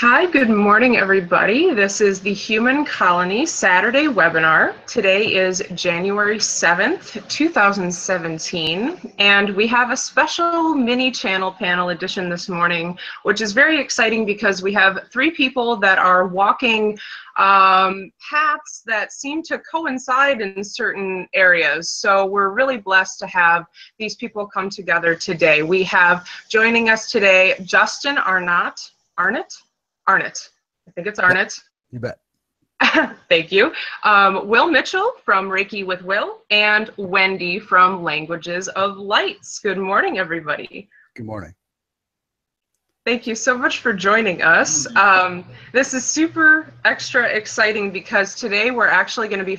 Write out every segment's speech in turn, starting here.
Hi, good morning, everybody. This is the Human Colony Saturday webinar. Today is January 7th, 2017, and we have a special mini channel panel edition this morning, which is very exciting because we have three people that are walking um, paths that seem to coincide in certain areas. So we're really blessed to have these people come together today. We have joining us today Justin Arnott. Arnott? Arnott. I think it's Arnott. You bet. Thank you. Um, Will Mitchell from Reiki with Will and Wendy from Languages of Lights. Good morning, everybody. Good morning. Thank you so much for joining us. Um, this is super extra exciting because today we're actually going to be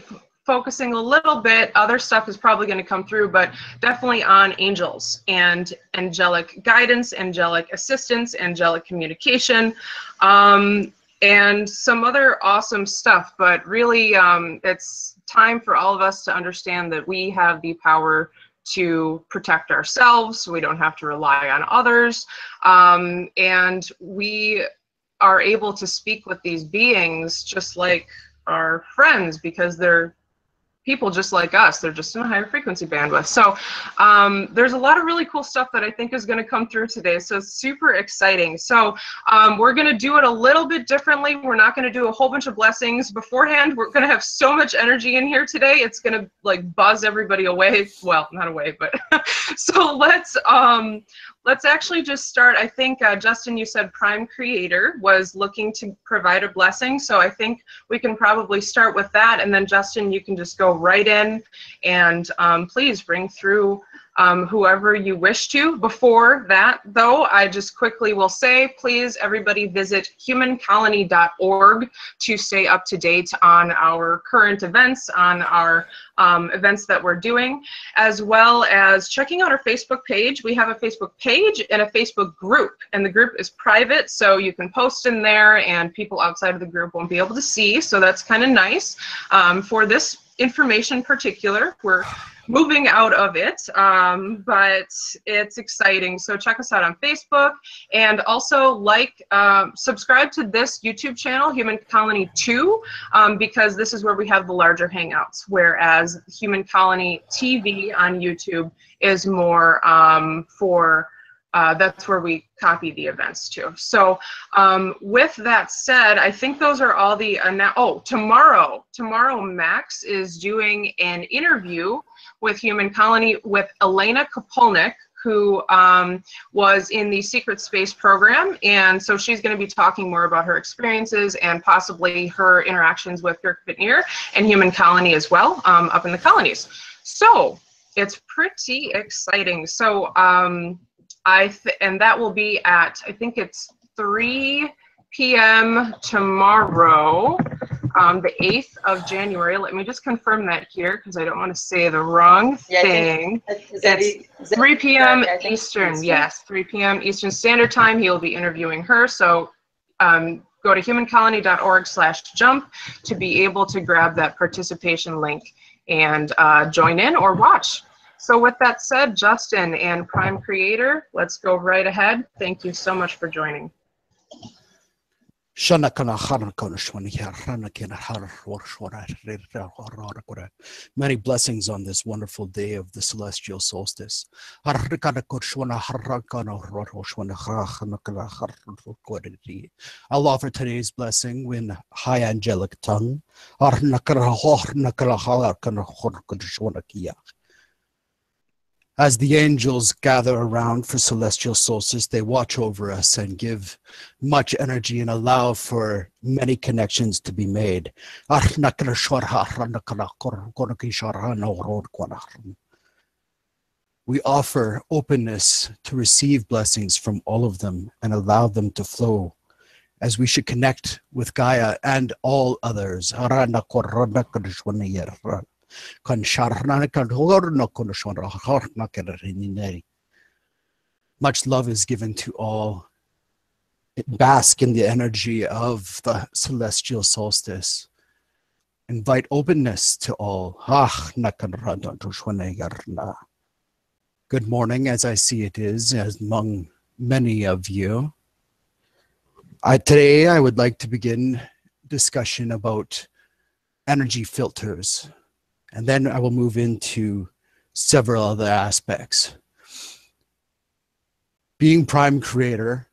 focusing a little bit, other stuff is probably going to come through, but definitely on angels and angelic guidance, angelic assistance, angelic communication, um, and some other awesome stuff. But really, um, it's time for all of us to understand that we have the power to protect ourselves. We don't have to rely on others. Um, and we are able to speak with these beings just like our friends because they're people just like us. They're just in a higher frequency bandwidth. So um, there's a lot of really cool stuff that I think is going to come through today. So it's super exciting. So um, we're going to do it a little bit differently. We're not going to do a whole bunch of blessings beforehand. We're going to have so much energy in here today. It's going to like buzz everybody away. Well, not away, but so let's um, let's actually just start. I think, uh, Justin, you said Prime Creator was looking to provide a blessing. So I think we can probably start with that. And then, Justin, you can just go right in and um, please bring through um, whoever you wish to. Before that, though, I just quickly will say, please, everybody visit humancolony.org to stay up to date on our current events, on our um, events that we're doing, as well as checking out our Facebook page. We have a Facebook page and a Facebook group, and the group is private, so you can post in there, and people outside of the group won't be able to see, so that's kind of nice. Um, for this information particular, we're moving out of it, um, but it's exciting. So check us out on Facebook and also like, um, subscribe to this YouTube channel, Human Colony 2, um, because this is where we have the larger hangouts, whereas Human Colony TV on YouTube is more um, for uh, that's where we copy the events to. So um, with that said, I think those are all the, oh, tomorrow, tomorrow Max is doing an interview with Human Colony with Elena Kopolnik, who um, was in the Secret Space program. And so she's going to be talking more about her experiences and possibly her interactions with Girk Fitneer and Human Colony as well um, up in the colonies. So it's pretty exciting. So um, I, and that will be at, I think it's 3 p.m. tomorrow um, the 8th of January. Let me just confirm that here because I don't want to say the wrong yeah, thing. it's 3 p.m. Eastern. Eastern. Yes, 3 p.m. Eastern Standard Time. He'll be interviewing her. So um, go to humancolony.org slash jump to be able to grab that participation link and uh, join in or watch. So with that said, Justin and Prime Creator, let's go right ahead. Thank you so much for joining. Many blessings on this wonderful day of the celestial solstice. I'll offer today's blessing with high angelic tongue. As the angels gather around for celestial solstice, they watch over us and give much energy and allow for many connections to be made. We offer openness to receive blessings from all of them and allow them to flow as we should connect with Gaia and all others. Much love is given to all. Bask in the energy of the celestial solstice. Invite openness to all. Good morning, as I see it is, as among many of you. I, today, I would like to begin discussion about energy filters, and then I will move into several other aspects. Being Prime Creator,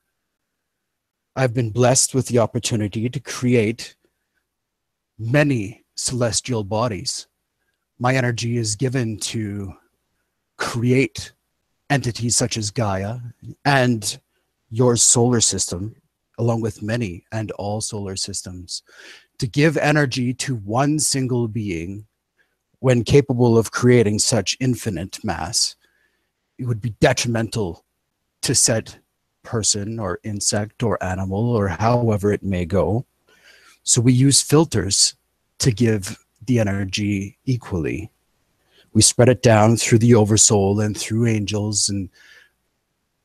I've been blessed with the opportunity to create many celestial bodies. My energy is given to create entities such as Gaia and your solar system, along with many and all solar systems, to give energy to one single being when capable of creating such infinite mass, it would be detrimental to said person or insect or animal or however it may go. So we use filters to give the energy equally. We spread it down through the oversoul and through angels and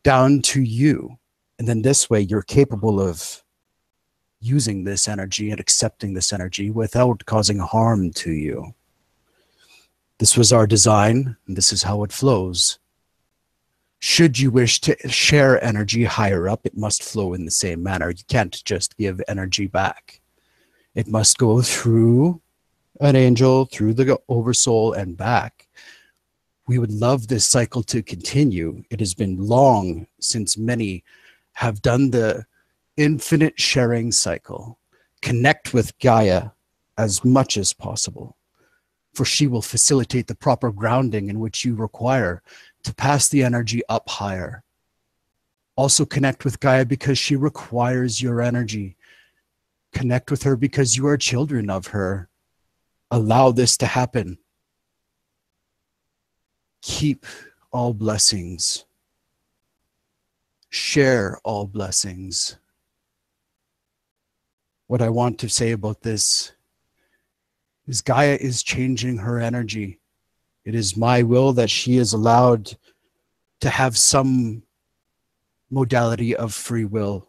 down to you. And then this way, you're capable of using this energy and accepting this energy without causing harm to you. This was our design, and this is how it flows. Should you wish to share energy higher up, it must flow in the same manner. You can't just give energy back. It must go through an angel, through the oversoul, and back. We would love this cycle to continue. It has been long since many have done the infinite sharing cycle. Connect with Gaia as much as possible, for she will facilitate the proper grounding in which you require to pass the energy up higher. Also, connect with Gaia because she requires your energy. Connect with her because you are children of her. Allow this to happen. Keep all blessings. Share all blessings. What I want to say about this is Gaia is changing her energy it is my will that she is allowed to have some modality of free will.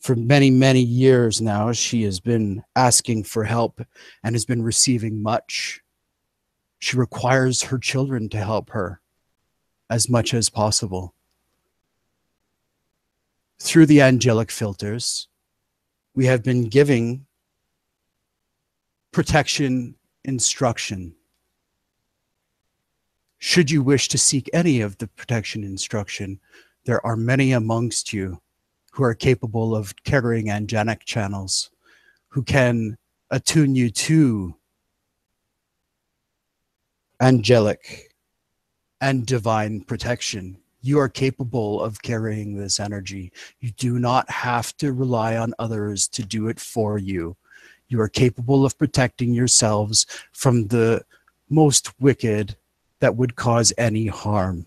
For many, many years now, she has been asking for help and has been receiving much. She requires her children to help her as much as possible. Through the angelic filters, we have been giving protection instruction should you wish to seek any of the protection instruction, there are many amongst you who are capable of carrying angelic channels, who can attune you to angelic and divine protection. You are capable of carrying this energy. You do not have to rely on others to do it for you. You are capable of protecting yourselves from the most wicked that would cause any harm.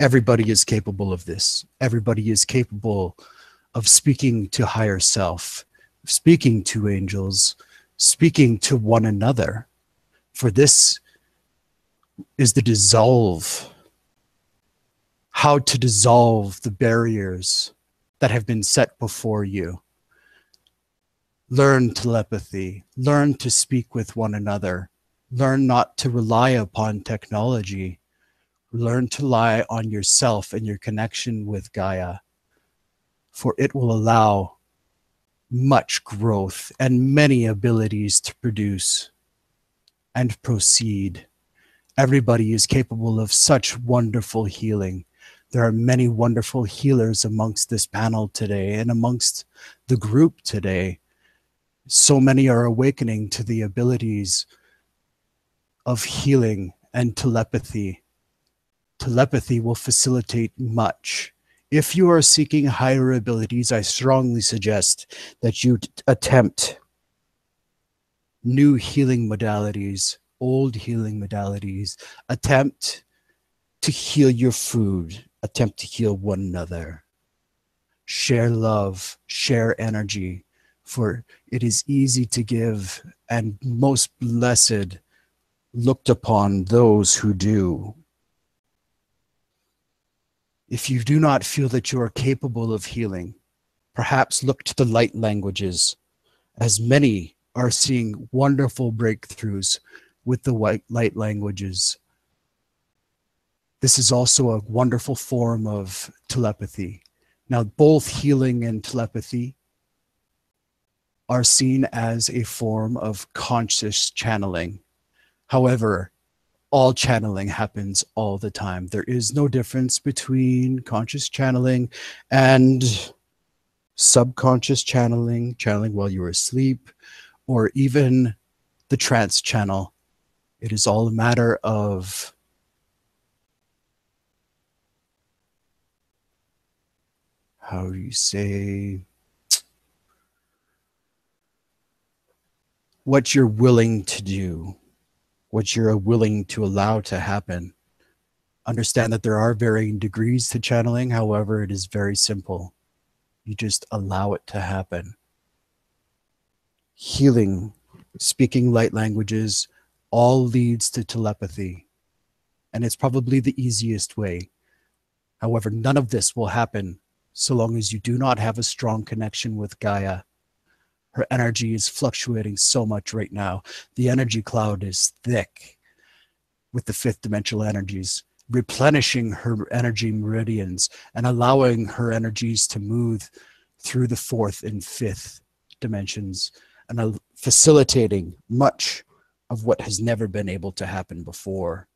Everybody is capable of this. Everybody is capable of speaking to higher self, speaking to angels, speaking to one another. For this is the dissolve, how to dissolve the barriers that have been set before you. Learn telepathy, learn to speak with one another, learn not to rely upon technology. Learn to rely on yourself and your connection with Gaia, for it will allow much growth and many abilities to produce and proceed. Everybody is capable of such wonderful healing. There are many wonderful healers amongst this panel today and amongst the group today. So many are awakening to the abilities of healing and telepathy. Telepathy will facilitate much. If you are seeking higher abilities, I strongly suggest that you attempt new healing modalities, old healing modalities. Attempt to heal your food, attempt to heal one another. Share love, share energy, for it is easy to give and most blessed looked upon those who do. If you do not feel that you are capable of healing, perhaps look to the light languages, as many are seeing wonderful breakthroughs with the white light languages. This is also a wonderful form of telepathy. Now, both healing and telepathy are seen as a form of conscious channeling. However, all channeling happens all the time. There is no difference between conscious channeling and subconscious channeling, channeling while you're asleep, or even the trance channel. It is all a matter of how you say what you're willing to do, what you're willing to allow to happen. Understand that there are varying degrees to channeling, however, it is very simple. You just allow it to happen. Healing, speaking light languages, all leads to telepathy. And it's probably the easiest way. However, none of this will happen so long as you do not have a strong connection with Gaia. Her energy is fluctuating so much right now. The energy cloud is thick with the fifth dimensional energies, replenishing her energy meridians and allowing her energies to move through the fourth and fifth dimensions and facilitating much of what has never been able to happen before.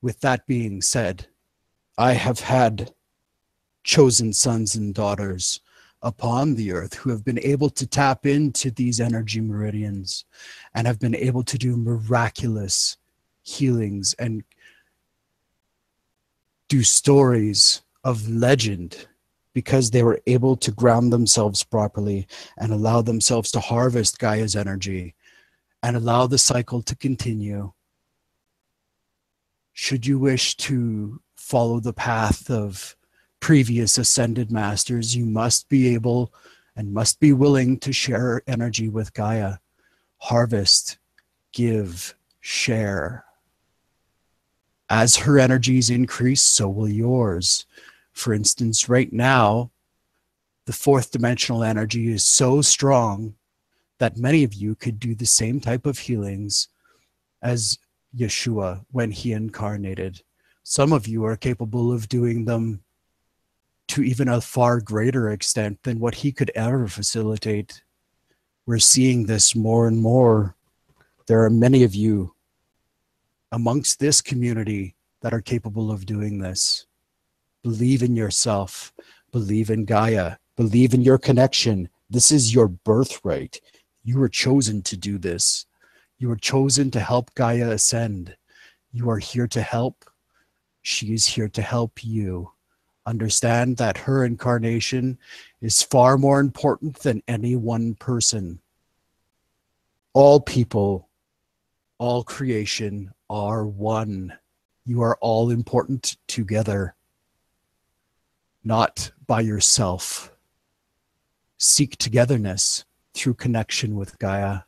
With that being said, I have had chosen sons and daughters upon the earth who have been able to tap into these energy meridians and have been able to do miraculous healings and do stories of legend because they were able to ground themselves properly and allow themselves to harvest Gaia's energy and allow the cycle to continue. Should you wish to follow the path of previous ascended masters, you must be able and must be willing to share energy with Gaia. Harvest, give, share. As her energies increase, so will yours. For instance, right now, the fourth dimensional energy is so strong that many of you could do the same type of healings as Yeshua when he incarnated. Some of you are capable of doing them to even a far greater extent than what he could ever facilitate. We're seeing this more and more. There are many of you amongst this community that are capable of doing this. Believe in yourself, believe in Gaia, believe in your connection. This is your birthright. You were chosen to do this. You were chosen to help Gaia ascend. You are here to help she is here to help you. Understand that her incarnation is far more important than any one person. All people, all creation are one. You are all important together, not by yourself. Seek togetherness through connection with Gaia.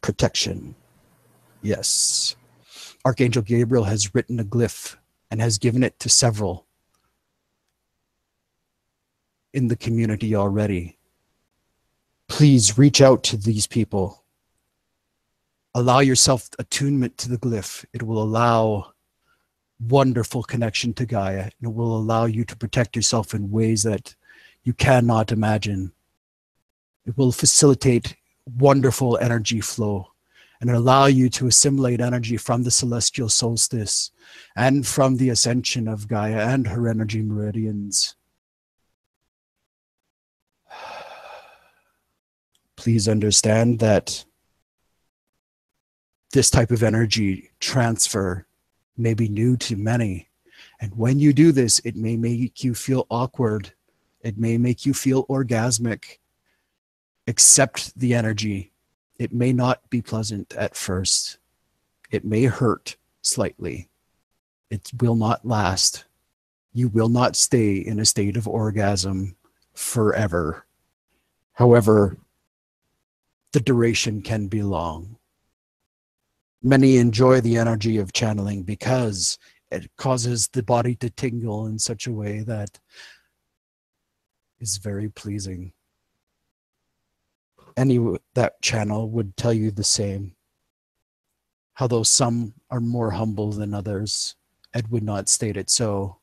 Protection. Yes. Archangel Gabriel has written a glyph and has given it to several in the community already. Please reach out to these people. Allow yourself attunement to the glyph. It will allow wonderful connection to Gaia. And it will allow you to protect yourself in ways that you cannot imagine. It will facilitate wonderful energy flow and allow you to assimilate energy from the celestial solstice and from the ascension of Gaia and her energy meridians. Please understand that this type of energy transfer may be new to many. And when you do this, it may make you feel awkward. It may make you feel orgasmic accept the energy. It may not be pleasant at first. It may hurt slightly. It will not last. You will not stay in a state of orgasm forever. However, the duration can be long. Many enjoy the energy of channeling because it causes the body to tingle in such a way that is very pleasing any that channel would tell you the same. How though some are more humble than others, Ed would not state it so.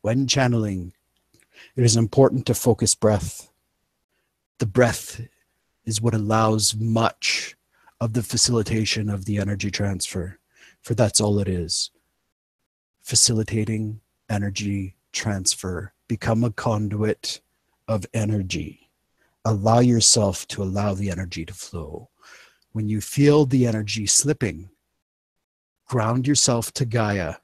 When channeling, it is important to focus breath. The breath is what allows much of the facilitation of the energy transfer, for that's all it is. Facilitating energy transfer. Become a conduit of energy. Allow yourself to allow the energy to flow. When you feel the energy slipping, ground yourself to Gaia,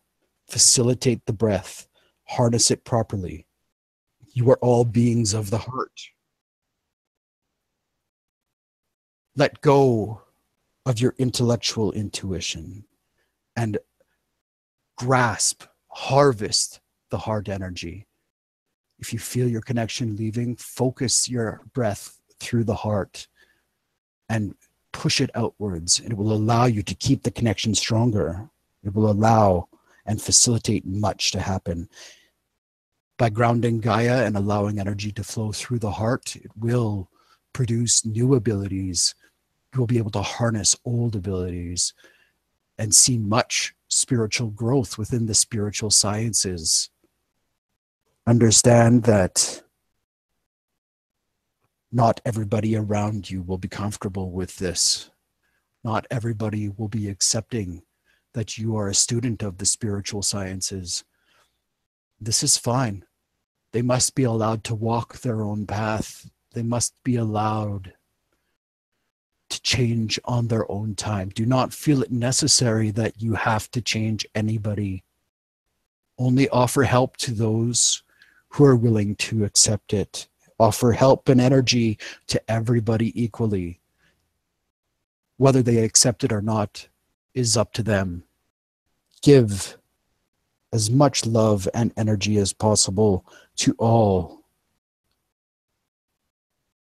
facilitate the breath, harness it properly. You are all beings of the heart. Let go of your intellectual intuition and grasp, harvest the heart energy. If you feel your connection leaving, focus your breath through the heart and push it outwards. It will allow you to keep the connection stronger. It will allow and facilitate much to happen by grounding Gaia and allowing energy to flow through the heart, it will produce new abilities. You will be able to harness old abilities and see much spiritual growth within the spiritual sciences. Understand that not everybody around you will be comfortable with this. Not everybody will be accepting that you are a student of the spiritual sciences this is fine. They must be allowed to walk their own path. They must be allowed to change on their own time. Do not feel it necessary that you have to change anybody. Only offer help to those who are willing to accept it. Offer help and energy to everybody equally. Whether they accept it or not is up to them. Give as much love and energy as possible to all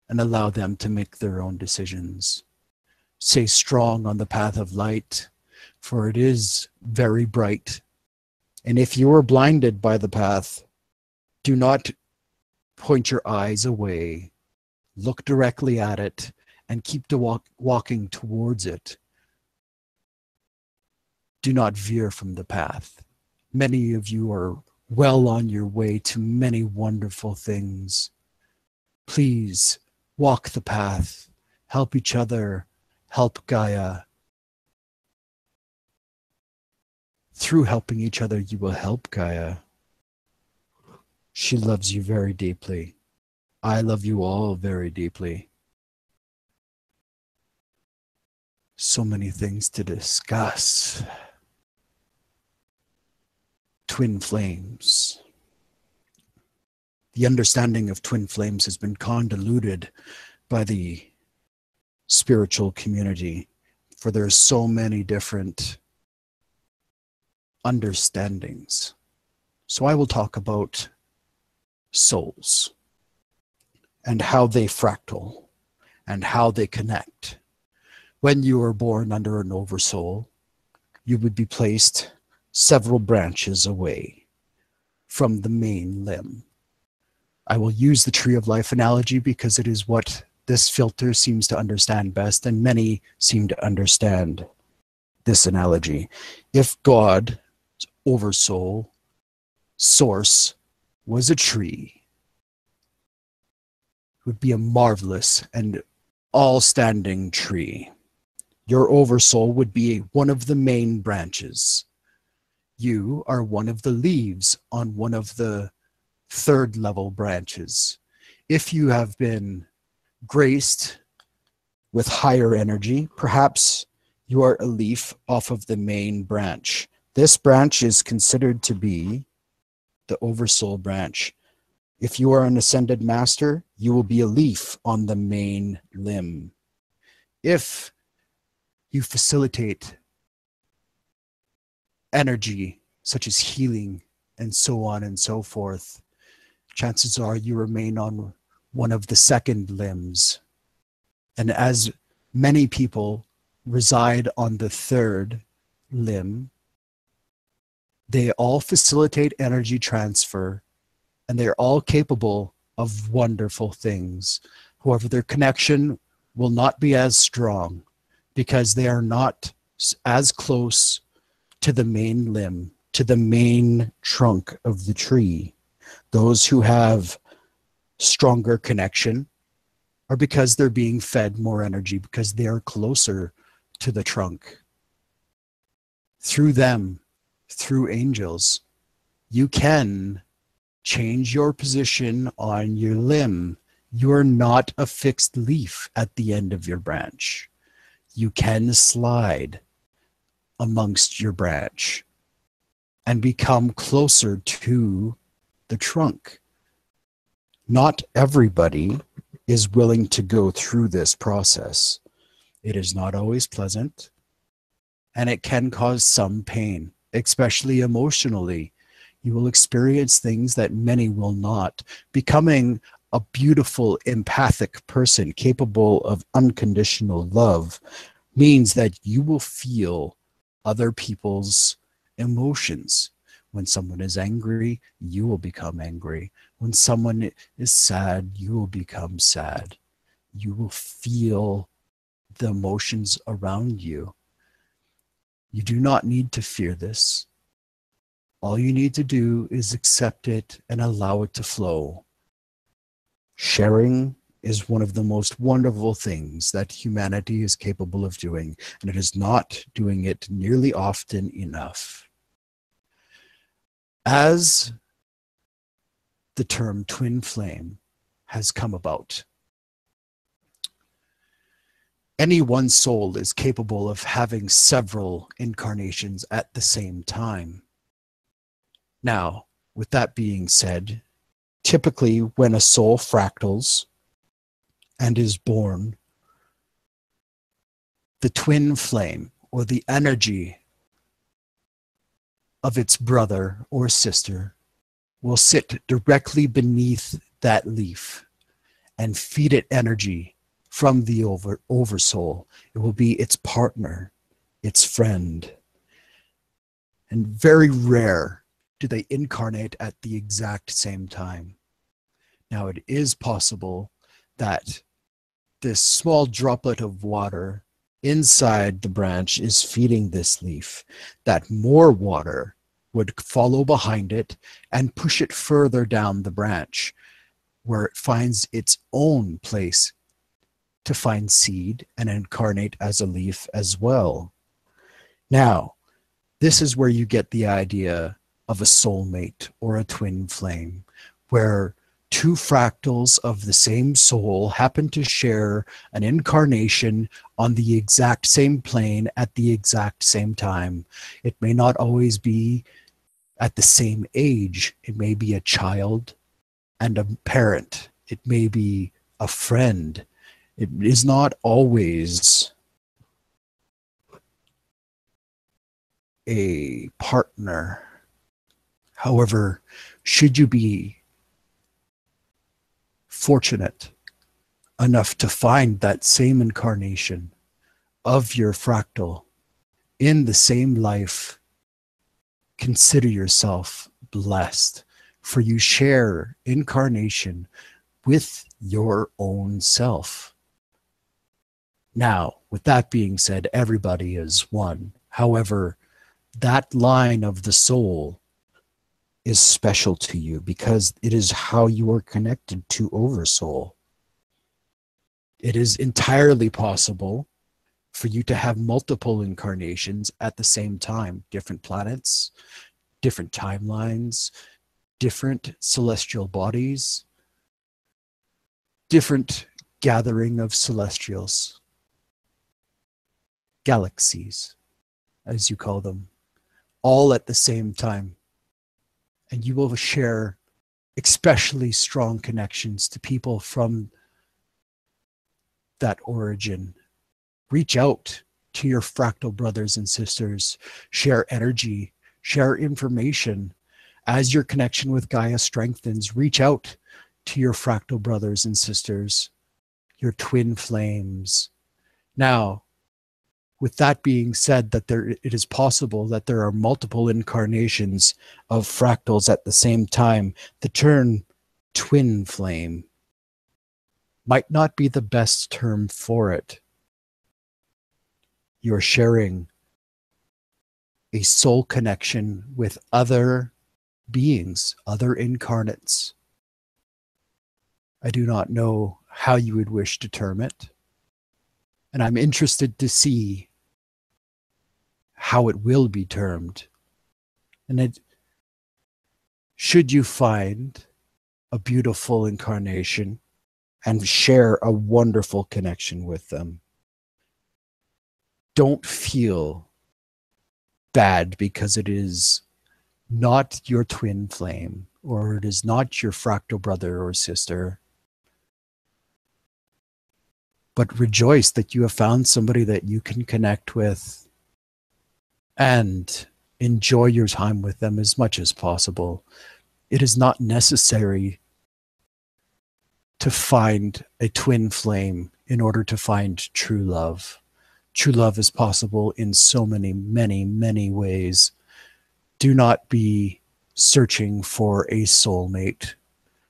and allow them to make their own decisions. Stay strong on the path of light, for it is very bright. And if you are blinded by the path, do not point your eyes away. Look directly at it and keep to walk, walking towards it. Do not veer from the path many of you are well on your way to many wonderful things. Please walk the path, help each other, help Gaia. Through helping each other, you will help Gaia. She loves you very deeply. I love you all very deeply. So many things to discuss twin flames. The understanding of twin flames has been convoluted by the spiritual community, for there are so many different understandings. So I will talk about souls and how they fractal and how they connect. When you are born under an oversoul, you would be placed several branches away from the main limb. I will use the tree of life analogy because it is what this filter seems to understand best, and many seem to understand this analogy. If God, oversoul, source, was a tree, it would be a marvelous and all standing tree. Your oversoul would be one of the main branches you are one of the leaves on one of the third level branches. If you have been graced with higher energy, perhaps you are a leaf off of the main branch. This branch is considered to be the oversoul branch. If you are an ascended master, you will be a leaf on the main limb. If you facilitate energy, such as healing and so on and so forth, chances are you remain on one of the second limbs. And as many people reside on the third limb, they all facilitate energy transfer and they're all capable of wonderful things. However, their connection will not be as strong because they are not as close to the main limb, to the main trunk of the tree. Those who have stronger connection are because they're being fed more energy, because they are closer to the trunk. Through them, through angels, you can change your position on your limb. You're not a fixed leaf at the end of your branch. You can slide amongst your branch and become closer to the trunk. Not everybody is willing to go through this process. It is not always pleasant and it can cause some pain, especially emotionally. You will experience things that many will not. Becoming a beautiful, empathic person capable of unconditional love means that you will feel other people's emotions. When someone is angry, you will become angry. When someone is sad, you will become sad. You will feel the emotions around you. You do not need to fear this. All you need to do is accept it and allow it to flow. Sharing is one of the most wonderful things that humanity is capable of doing, and it is not doing it nearly often enough. As the term twin flame has come about, any one soul is capable of having several incarnations at the same time. Now, with that being said, typically when a soul fractals and is born, the twin flame or the energy of its brother or sister will sit directly beneath that leaf and feed it energy from the over oversoul. It will be its partner, its friend. And very rare do they incarnate at the exact same time. Now, it is possible that this small droplet of water inside the branch is feeding this leaf, that more water would follow behind it and push it further down the branch, where it finds its own place to find seed and incarnate as a leaf as well. Now, this is where you get the idea of a soulmate or a twin flame, where two fractals of the same soul happen to share an incarnation on the exact same plane at the exact same time. It may not always be at the same age, it may be a child and a parent, it may be a friend it is not always a partner. However, should you be fortunate enough to find that same incarnation of your fractal in the same life, consider yourself blessed, for you share incarnation with your own self. Now, with that being said, everybody is one. However, that line of the soul is special to you because it is how you are connected to Oversoul. It is entirely possible for you to have multiple incarnations at the same time, different planets, different timelines, different celestial bodies, different gathering of celestials galaxies, as you call them, all at the same time. And you will share especially strong connections to people from that origin. Reach out to your fractal brothers and sisters, share energy, share information. As your connection with Gaia strengthens, reach out to your fractal brothers and sisters, your twin flames. Now, with that being said that there it is possible that there are multiple incarnations of fractals at the same time the term twin flame might not be the best term for it. You're sharing a soul connection with other beings, other incarnates. I do not know how you would wish to term it. And I'm interested to see how it will be termed. And it, should you find a beautiful incarnation and share a wonderful connection with them, don't feel bad because it is not your twin flame or it is not your fractal brother or sister. But rejoice that you have found somebody that you can connect with and enjoy your time with them as much as possible. It is not necessary to find a twin flame in order to find true love. True love is possible in so many, many, many ways. Do not be searching for a soulmate.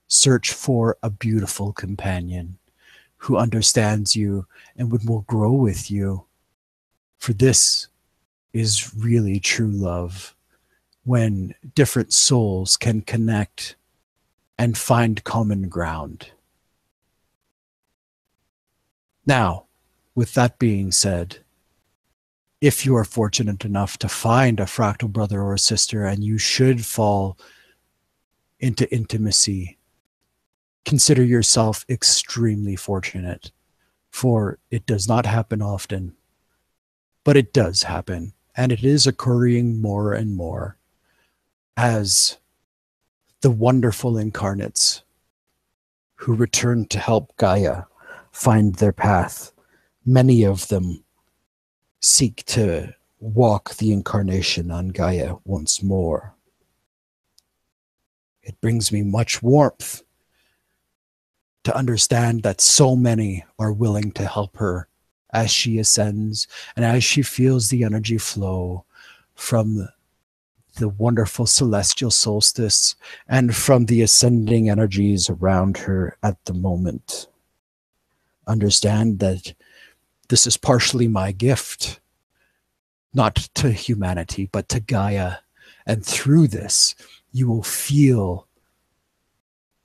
Search for a beautiful companion who understands you and will grow with you. For this is really true love when different souls can connect and find common ground. Now, with that being said, if you are fortunate enough to find a fractal brother or sister and you should fall into intimacy, consider yourself extremely fortunate, for it does not happen often, but it does happen, and it is occurring more and more as the wonderful incarnates who return to help Gaia find their path. Many of them seek to walk the incarnation on Gaia once more. It brings me much warmth to understand that so many are willing to help her as she ascends and as she feels the energy flow from the wonderful celestial solstice and from the ascending energies around her at the moment understand that this is partially my gift, not to humanity, but to Gaia. And through this, you will feel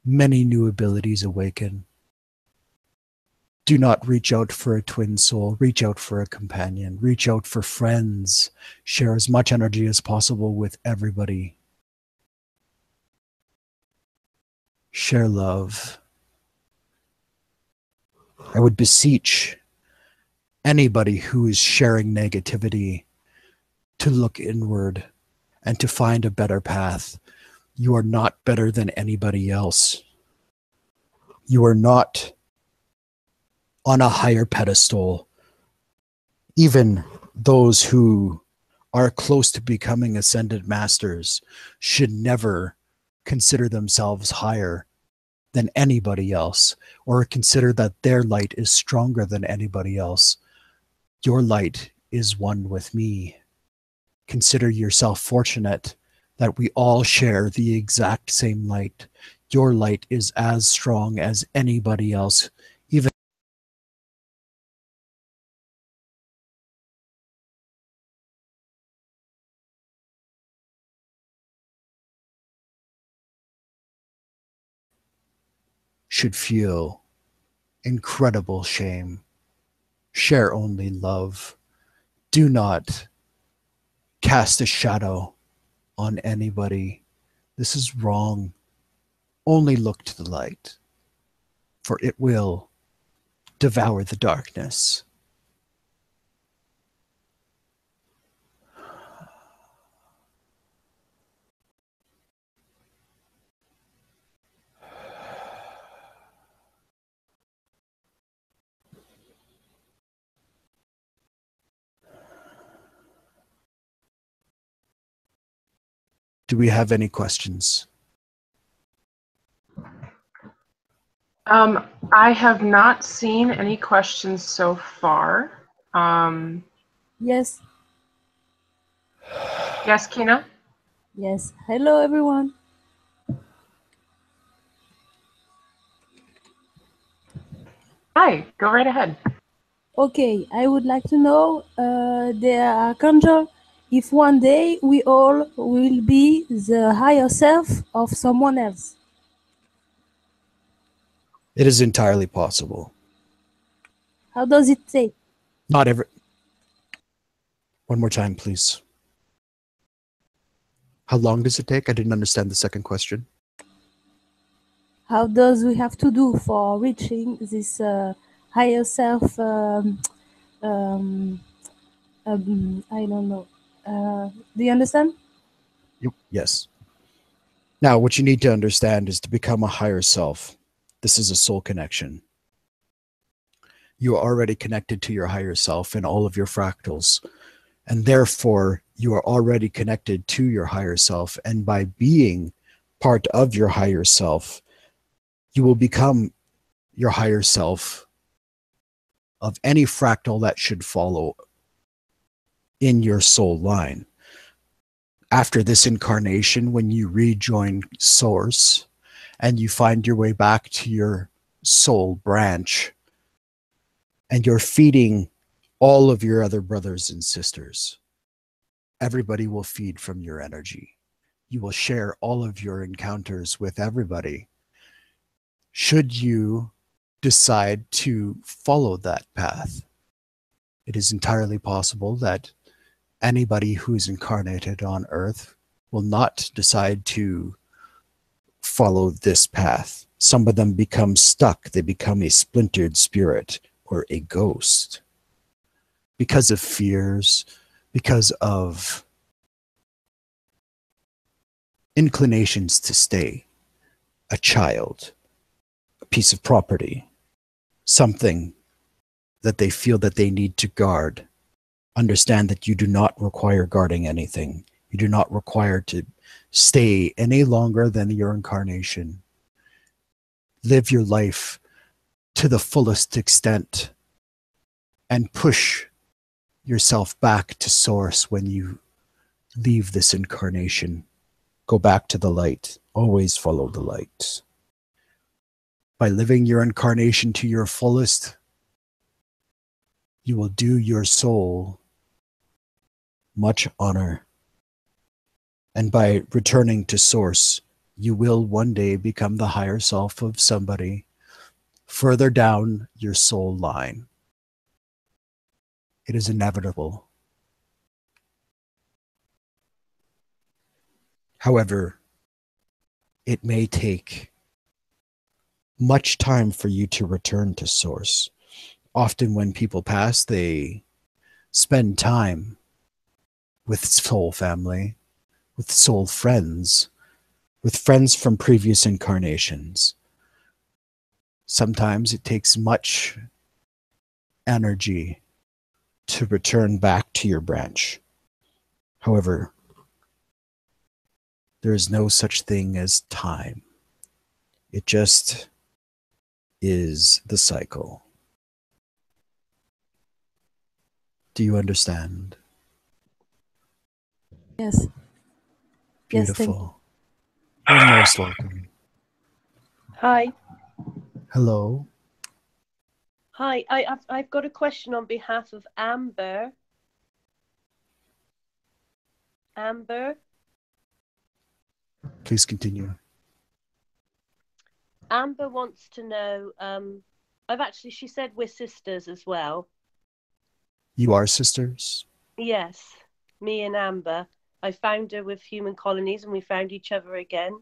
many new abilities awaken. Do not reach out for a twin soul, reach out for a companion, reach out for friends, share as much energy as possible with everybody. Share love I would beseech anybody who is sharing negativity to look inward and to find a better path. You are not better than anybody else. You are not on a higher pedestal. Even those who are close to becoming ascended masters should never consider themselves higher than anybody else or consider that their light is stronger than anybody else. Your light is one with me. Consider yourself fortunate that we all share the exact same light. Your light is as strong as anybody else, should feel incredible shame. Share only love. Do not cast a shadow on anybody. This is wrong. Only look to the light, for it will devour the darkness. Do we have any questions? Um, I have not seen any questions so far. Um, yes. Yes, Kina? Yes. Hello, everyone. Hi, go right ahead. Okay, I would like to know uh, the archangel if one day we all will be the higher self of someone else. It is entirely possible. How does it take? Not every. One more time, please. How long does it take? I didn't understand the second question. How does we have to do for reaching this uh, higher self? Um, um, um, I don't know. Uh, do you understand? You, yes. Now, what you need to understand is to become a higher self. This is a soul connection. You are already connected to your higher self in all of your fractals. And therefore, you are already connected to your higher self. And by being part of your higher self, you will become your higher self of any fractal that should follow in your soul line. After this incarnation, when you rejoin Source and you find your way back to your soul branch, and you're feeding all of your other brothers and sisters, everybody will feed from your energy. You will share all of your encounters with everybody. Should you decide to follow that path, it is entirely possible that anybody who is incarnated on earth will not decide to follow this path. Some of them become stuck, they become a splintered spirit or a ghost. Because of fears, because of inclinations to stay a child, a piece of property, something that they feel that they need to guard understand that you do not require guarding anything. You do not require to stay any longer than your incarnation. Live your life to the fullest extent and push yourself back to source when you leave this incarnation. Go back to the light. Always follow the light. By living your incarnation to your fullest, you will do your soul much honor. And by returning to source, you will one day become the higher self of somebody further down your soul line. It is inevitable. However, it may take much time for you to return to source often when people pass, they spend time with soul family, with soul friends, with friends from previous incarnations. Sometimes it takes much energy to return back to your branch. However, there is no such thing as time. It just is the cycle. Do you understand? Yes. Beautiful. Yes, You're most welcome. Hi. Hello. Hi. I, I've, I've got a question on behalf of Amber. Amber. Please continue. Amber wants to know. Um, I've actually, she said we're sisters as well. You are sisters? Yes, me and Amber. I found her with human colonies and we found each other again.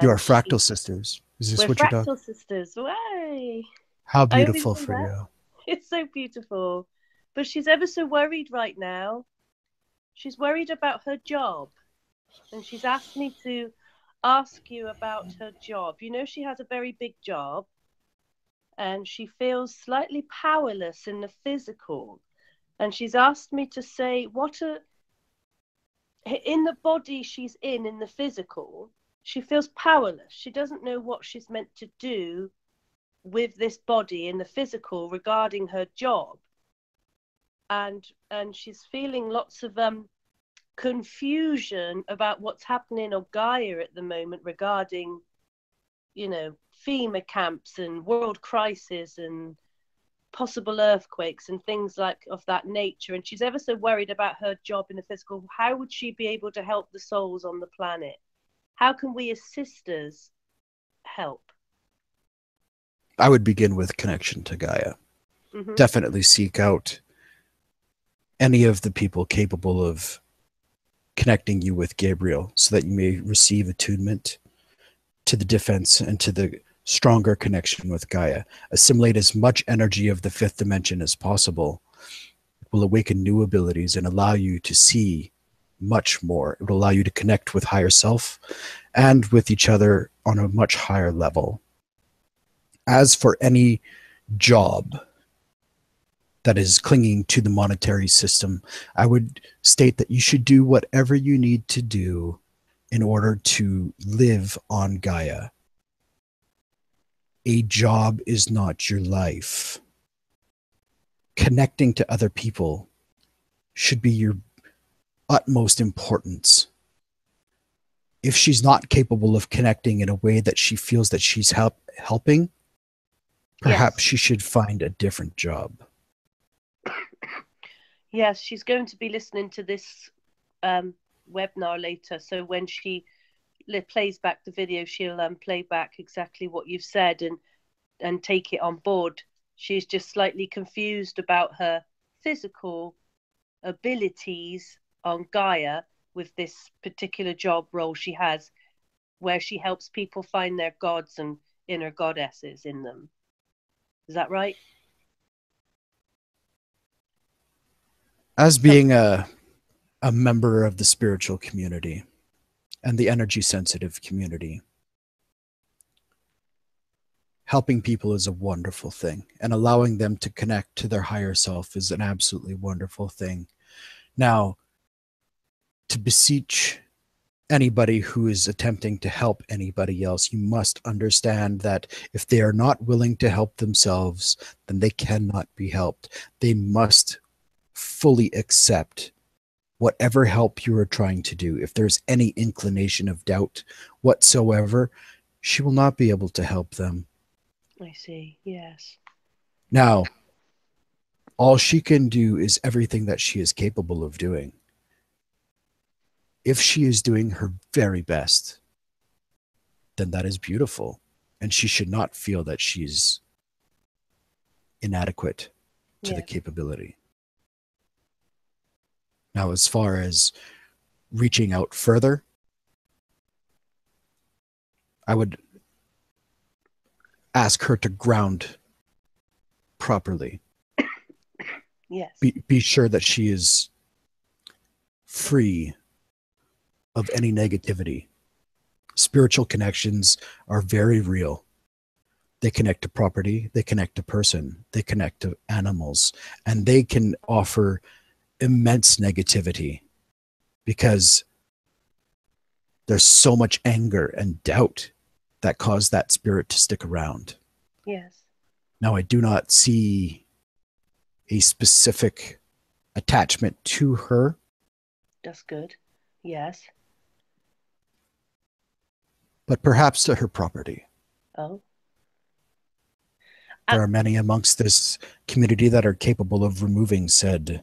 You are fractal she... sisters. Is this what you're talking? Fractal sisters. Way. How beautiful for that. you. It's so beautiful. But she's ever so worried right now. She's worried about her job. And she's asked me to ask you about her job. You know, she has a very big job and she feels slightly powerless in the physical and she's asked me to say what a in the body she's in in the physical she feels powerless. She doesn't know what she's meant to do with this body in the physical regarding her job. And and she's feeling lots of um confusion about what's happening on Gaia at the moment regarding you know, FEMA camps and world crisis and possible earthquakes and things like of that nature. And she's ever so worried about her job in the physical. How would she be able to help the souls on the planet? How can we as sisters help? I would begin with connection to Gaia. Mhm. Definitely seek out any of the people capable of connecting you with Gabriel so that you may receive attunement to the defense and to the stronger connection with Gaia. Assimilate as much energy of the fifth dimension as possible. It will awaken new abilities and allow you to see much more. It will allow you to connect with higher self and with each other on a much higher level. As for any job that is clinging to the monetary system, I would state that you should do whatever you need to do in order to live on Gaia. A job is not your life. Connecting to other people should be your utmost importance. If she's not capable of connecting in a way that she feels that she's help, helping, perhaps Yes. she should find a different job. Yes, she's going to be listening to this um, webinar later. So when she plays back the video, she'll um, play back exactly what you've said and and take it on board. She's just slightly confused about her physical abilities on Gaia with this particular job role she has, where she helps people find their gods and inner goddesses in them. Is that right? as being a a member of the spiritual community and the energy sensitive community. Helping people is a wonderful thing and allowing them to connect to their higher self is an absolutely wonderful thing. Now to beseech anybody who is attempting to help anybody else you must understand that if they are not willing to help themselves then they cannot be helped. They must fully accept whatever help you are trying to do. If there's any inclination of doubt whatsoever, she will not be able to help them. I see. Yes. Now, all she can do is everything that she is capable of doing. If she is doing her very best, then that is beautiful. And she should not feel that she's inadequate to the capability. Now, as far as reaching out further, I would ask her to ground properly. Yes. Be, be sure that she is free of any negativity. Spiritual connections are very real. They connect to property, they connect to person, they connect to animals, and they can offer immense negativity because there's so much anger and doubt that cause that spirit to stick around. Yes. Now, I do not see a specific attachment to her, That's good. Yes. but perhaps to her property. Oh. There are many amongst this community that are capable of removing said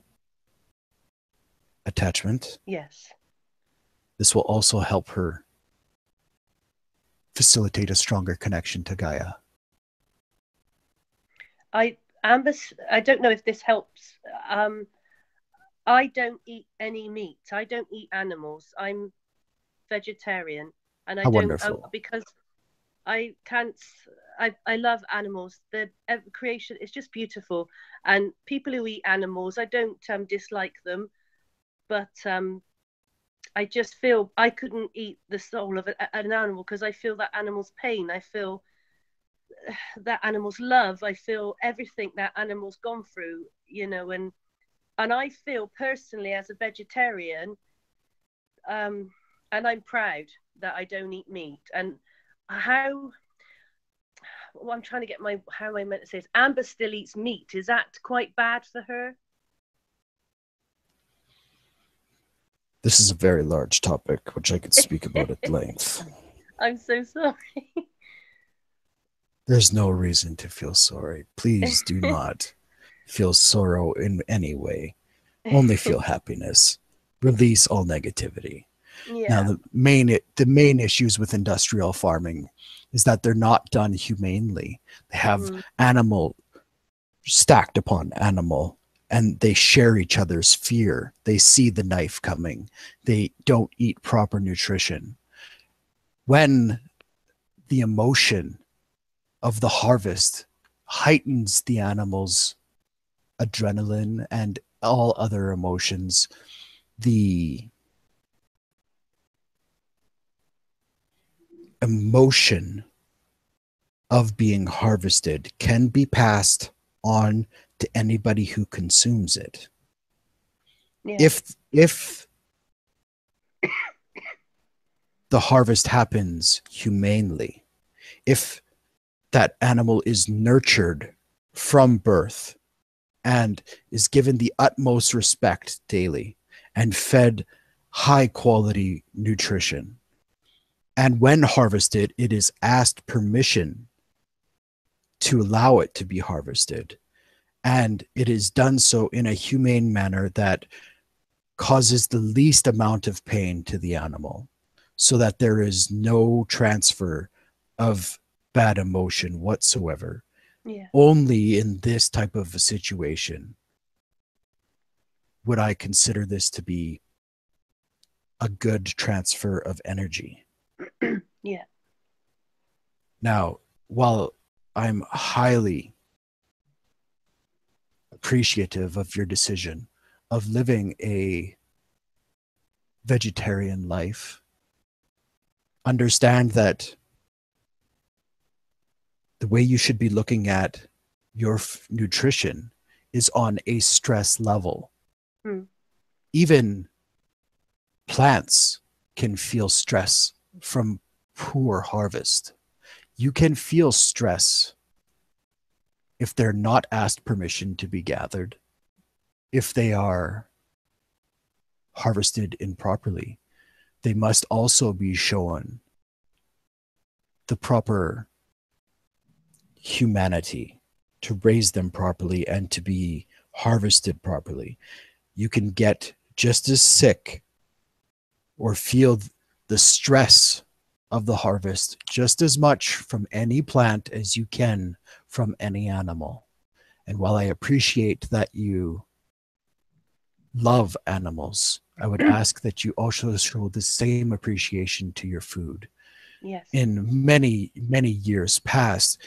attachment. Yes. This will also help her facilitate a stronger connection to Gaia. I Amber, I don't know if this helps. Um, I don't eat any meat. I don't eat animals. I'm vegetarian, and I How don't wonderful. uh, because I can't. I I love animals. The creation is just beautiful, and people who eat animals, I don't um, dislike them, but um, I just feel I couldn't eat the soul of an animal because I feel that animal's pain. I feel that animal's love. I feel everything that animal's gone through, you know, and and I feel personally as a vegetarian, um, and I'm proud that I don't eat meat. And how well, I'm trying to get my how I meant to say. Amber still eats meat. Is that quite bad for her? This is a very large topic, which I could speak about at length. I'm so sorry. There's no reason to feel sorry. Please do not feel sorrow in any way. Only feel happiness. Release all negativity. yeah. Now the main the main issues with industrial farming is that they're not done humanely. They have Mhm. animal stacked upon animal and they share each other's fear. They see the knife coming. They don't eat proper nutrition. When the emotion of the harvest heightens the animal's adrenaline and all other emotions, the emotion of being harvested can be passed on to anybody who consumes it yeah. if if the harvest happens humanely if that animal is nurtured from birth and is given the utmost respect daily and fed high quality nutrition and when harvested it is asked permission to allow it to be harvested and it is done so in a humane manner that causes the least amount of pain to the animal so that there is no transfer of bad emotion whatsoever yeah. only in this type of a situation would i consider this to be a good transfer of energy Yeah. now while i'm highly appreciative of your decision of living a vegetarian life. Understand that the way you should be looking at your f- nutrition is on a stress level. Hmm. Even plants can feel stress from poor harvest. You can feel stress if they're not asked permission to be gathered, if they are harvested improperly, they must also be shown the proper humanity to raise them properly and to be harvested properly. You can get just as sick or feel the stress of the harvest just as much from any plant as you can from any animal. And while I appreciate that you love animals, I would ask that you also show the same appreciation to your food. Yes. In many, many years past,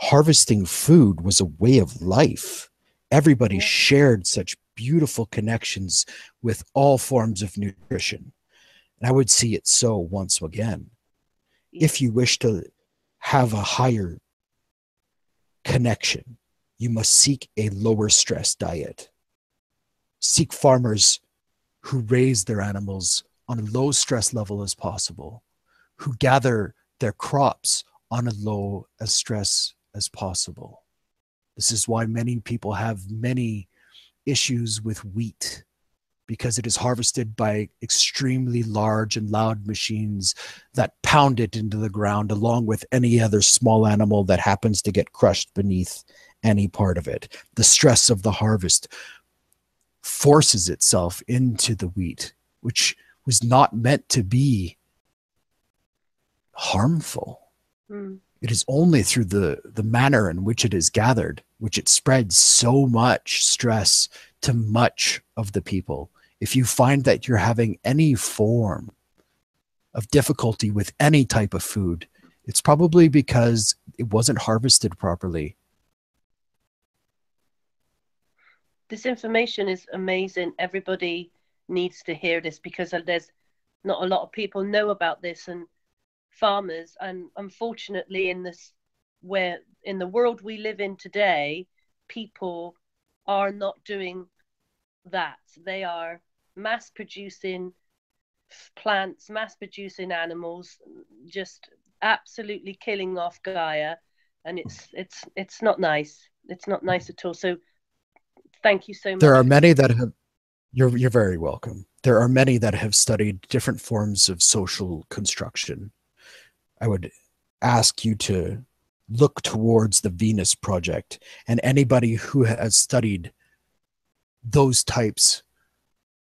harvesting food was a way of life. Everybody Yeah. shared such beautiful connections with all forms of nutrition. And I would see it so once again if you wish to have a higher connection, you must seek a lower stress diet. Seek farmers who raise their animals on a low stress level as possible, who gather their crops on a low as stress as possible. This is why many people have many issues with wheat because it is harvested by extremely large and loud machines that pound it into the ground along with any other small animal that happens to get crushed beneath any part of it. The stress of the harvest forces itself into the wheat, which was not meant to be harmful. Mm. It is only through the, the manner in which it is gathered, which it spreads so much stress to much of the people. If you find that you're having any form of difficulty with any type of food, it's probably because it wasn't harvested properly. This information is amazing. Everybody needs to hear this because uh, there's not a lot of people know about this and farmers and unfortunately in this where in the world we live in today people are not doing that they are mass producing plants mass producing animals just absolutely killing off gaia. And it's it's it's not nice. It's not nice at all. So thank you so much There are many that have you're you're very welcome. There are many that have studied different forms of social construction. I would ask you to look towards the Venus Project and anybody who has studied those types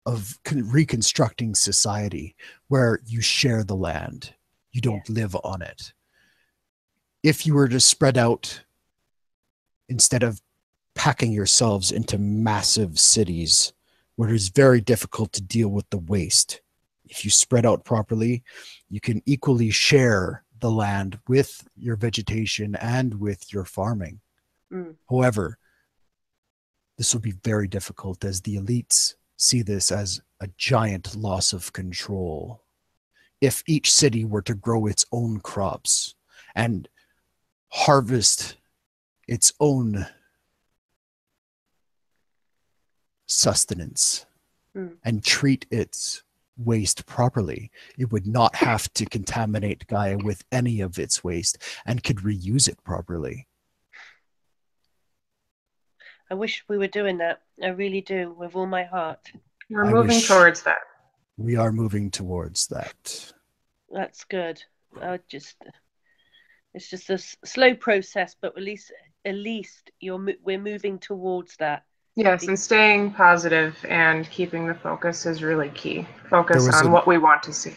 of reconstructing society where you share the land, you don't live on it. If you were to spread out instead of packing yourselves into massive cities where it is very difficult to deal with the waste, if you spread out properly, you can equally share the land with your vegetation and with your farming. Mm. However, this will be very difficult as the elites see this as a giant loss of control. If each city were to grow its own crops and harvest its own sustenance Mm. and treat its waste properly, it would not have to contaminate Gaia with any of its waste and could reuse it properly. I wish we were doing that. I really do, with all my heart. We're I moving towards that. We are moving towards that. That's good. I just, it's just a s- slow process, but at least, at least you're mo- we're moving towards that. Yes, and staying positive and keeping the focus is really key. Focus on a- what we want to see.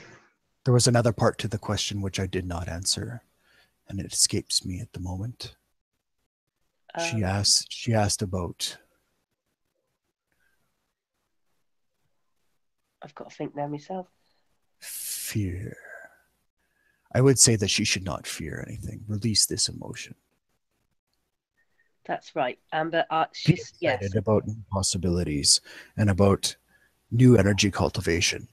There was another part to the question which I did not answer, and it escapes me at the moment. She Um, asked she asked about I've got to think now myself. fear. I would say that she should not fear anything. Release this emotion. That's right, Amber. Uh, Be she's yes. about new possibilities and about new energy cultivation.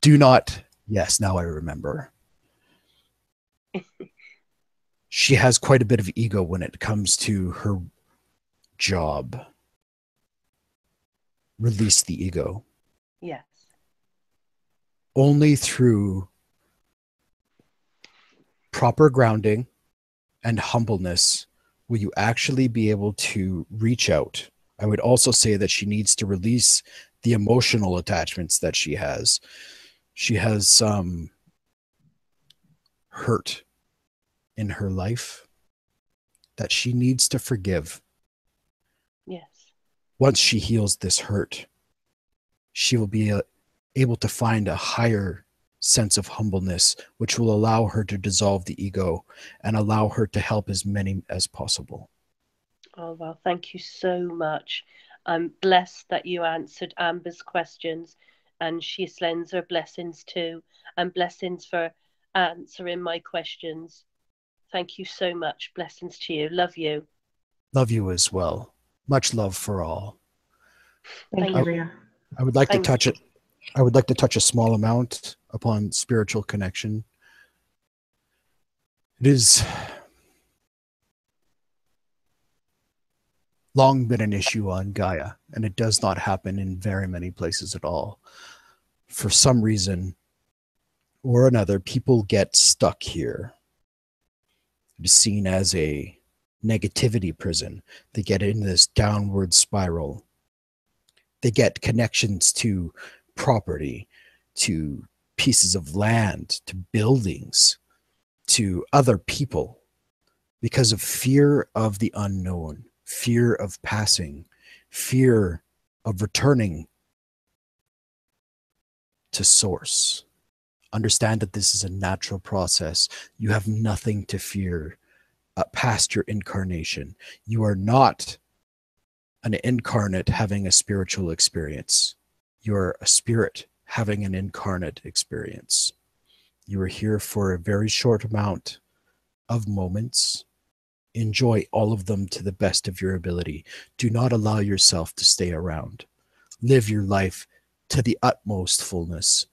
Do not, yes, now I remember. she has quite a bit of ego when it comes to her job. Release the ego. Yes. only through proper grounding and humbleness will you actually be able to reach out. I would also say that she needs to release the emotional attachments that she has. She has some hurt in her life that she needs to forgive. Yes. Once she heals this hurt, she will be able to find a higher sense of humbleness, which will allow her to dissolve the ego and allow her to help as many as possible. Oh well, thank you so much. I'm blessed that you answered Amber's questions, and she sends her blessings too, and blessings for answering my questions. Thank you so much. Blessings to you. Love you. Love you as well. Much love for all. Thank Thank you, you. Ria. I would like Thank to touch it. I would like to touch a small amount upon spiritual connection. It is long been an issue on Gaia, and it does not happen in very many places at all. For some reason or another, people get stuck here. It is seen as a negativity prison. They get in this downward spiral. They get connections to property, to pieces of land, to buildings, to other people because of fear of the unknown, fear of passing, fear of returning to source. Understand that this is a natural process. You have nothing to fear uh, past your incarnation. You are not an incarnate having a spiritual experience. You're a spirit having an incarnate experience. You are here for a very short amount of moments. Enjoy all of them to the best of your ability. Do not allow yourself to stay around. Live your life to the utmost fullness.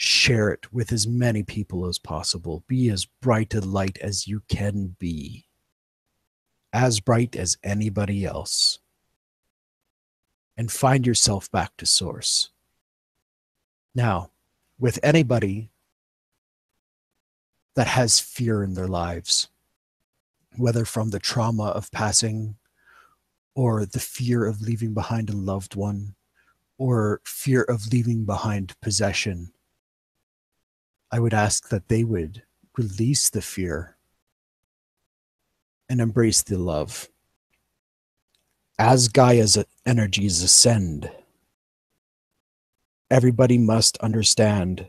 Share it with as many people as possible. Be as bright a light as you can be, as bright as anybody else. And find yourself back to source. Now, with anybody that has fear in their lives, whether from the trauma of passing or the fear of leaving behind a loved one or fear of leaving behind possession, I would ask that they would release the fear and embrace the love. As Gaia's energies ascend, everybody must understand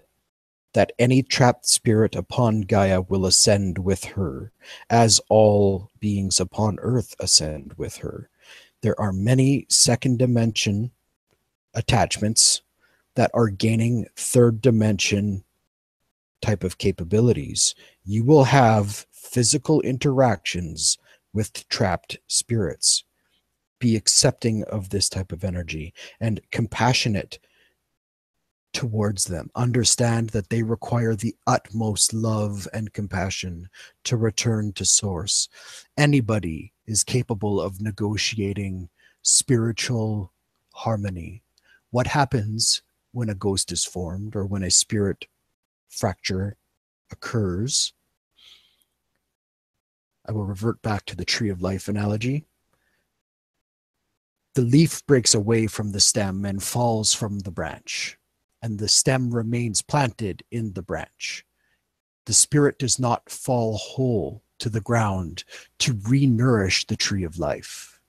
that any trapped spirit upon Gaia will ascend with her, as all beings upon earth ascend with her. There are many second dimension attachments that are gaining third dimension type of capabilities. You will have physical interactions with trapped spirits. Be accepting of this type of energy and compassionate towards them. Understand that they require the utmost love and compassion to return to source. Anybody is capable of negotiating spiritual harmony. What happens when a ghost is formed or when a spirit fracture occurs? I will revert back to the tree of life analogy. The leaf breaks away from the stem and falls from the branch and the stem remains planted in the branch. The spirit does not fall whole to the ground to re-nourish the tree of life.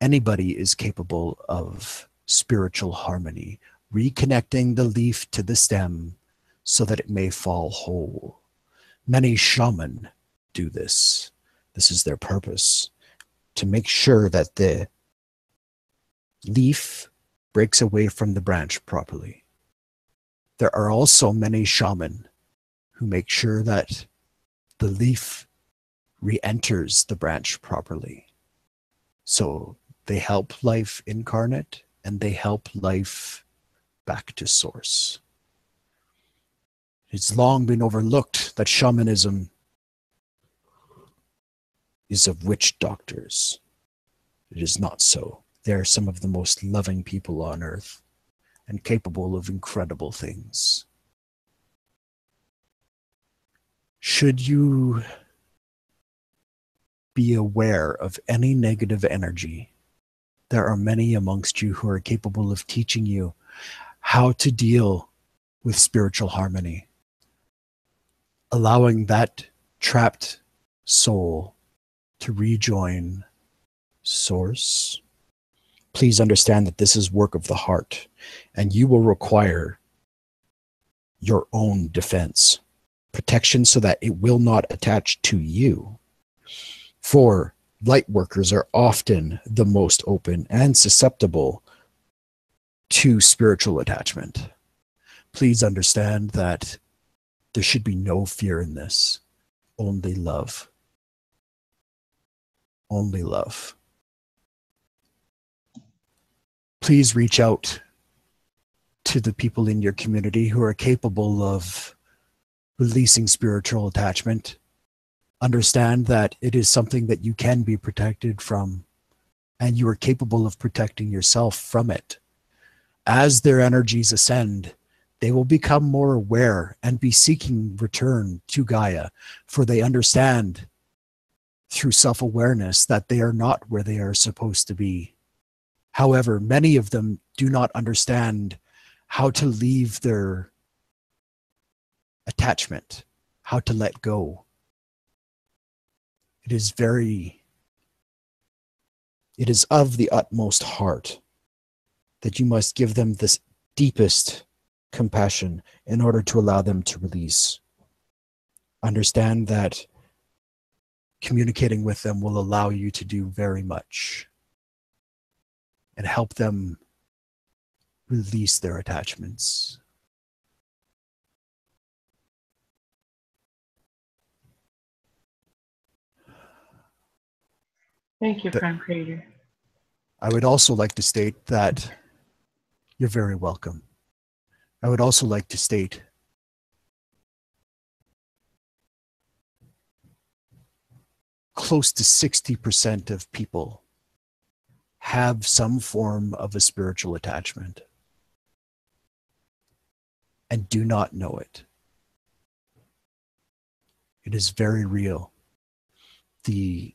Anybody is capable of spiritual harmony, reconnecting the leaf to the stem so that it may fall whole. Many shaman do this. This is their purpose to make sure that the leaf breaks away from the branch properly. There are also many shaman who make sure that the leaf re enters the branch properly. So they help life incarnate and they help life back to source. It's long been overlooked that shamanism is of witch doctors. It is not so. They are some of the most loving people on earth and capable of incredible things. Should you be aware of any negative energy, there are many amongst you who are capable of teaching you how to deal with spiritual harmony, allowing that trapped soul to rejoin source please understand that this is work of the heart and you will require your own defense protection so that it will not attach to you. For light workers are often the most open and susceptible to spiritual attachment. Please understand that there should be no fear in this only love only love please reach out to the people in your community who are capable of releasing spiritual attachment. Understand that it is something that you can be protected from, and you are capable of protecting yourself from it. As their energies ascend, they will become more aware and be seeking return to Gaia, for they understand through self awareness that they are not where they are supposed to be However, many of them do not understand how to leave their attachment, how to let go. It is very, it is of the utmost heart that you must give them this deepest compassion in order to allow them to release. Understand that communicating with them will allow you to do very much and help them release their attachments. Thank you, Prime Creator. I would also like to state that you're very welcome. I would also like to state close to 60% of people have some form of a spiritual attachment and do not know it. It is very real. The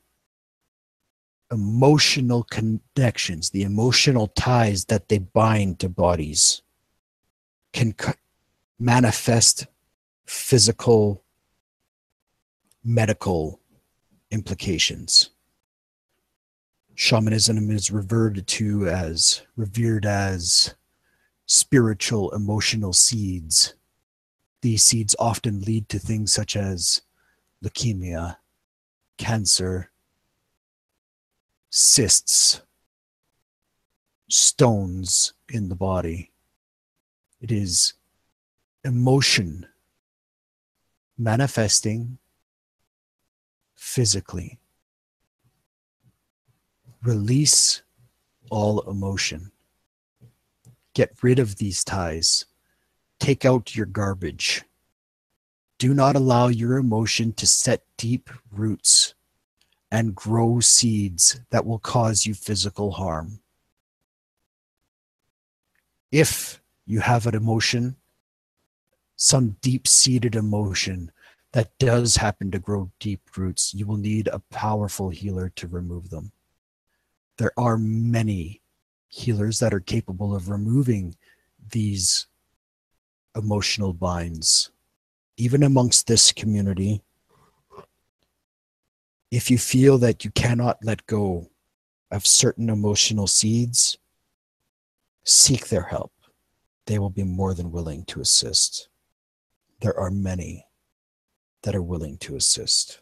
emotional connections, the emotional ties that they bind to bodies can manifest physical medical implications. Shamanism is reverted to as revered as spiritual emotional seeds. These seeds often lead to things such as leukemia, cancer, cysts, stones in the body. It is emotion manifesting physically. Release all emotion. Get rid of these ties. Take out your garbage. Do not allow your emotion to set deep roots and grow seeds that will cause you physical harm. If you have an emotion, some deep seated emotion that does happen to grow deep roots, you will need a powerful healer to remove them. There are many healers that are capable of removing these emotional binds. Even amongst this community, if you feel that you cannot let go of certain emotional seeds, seek their help. They will be more than willing to assist. There are many that are willing to assist.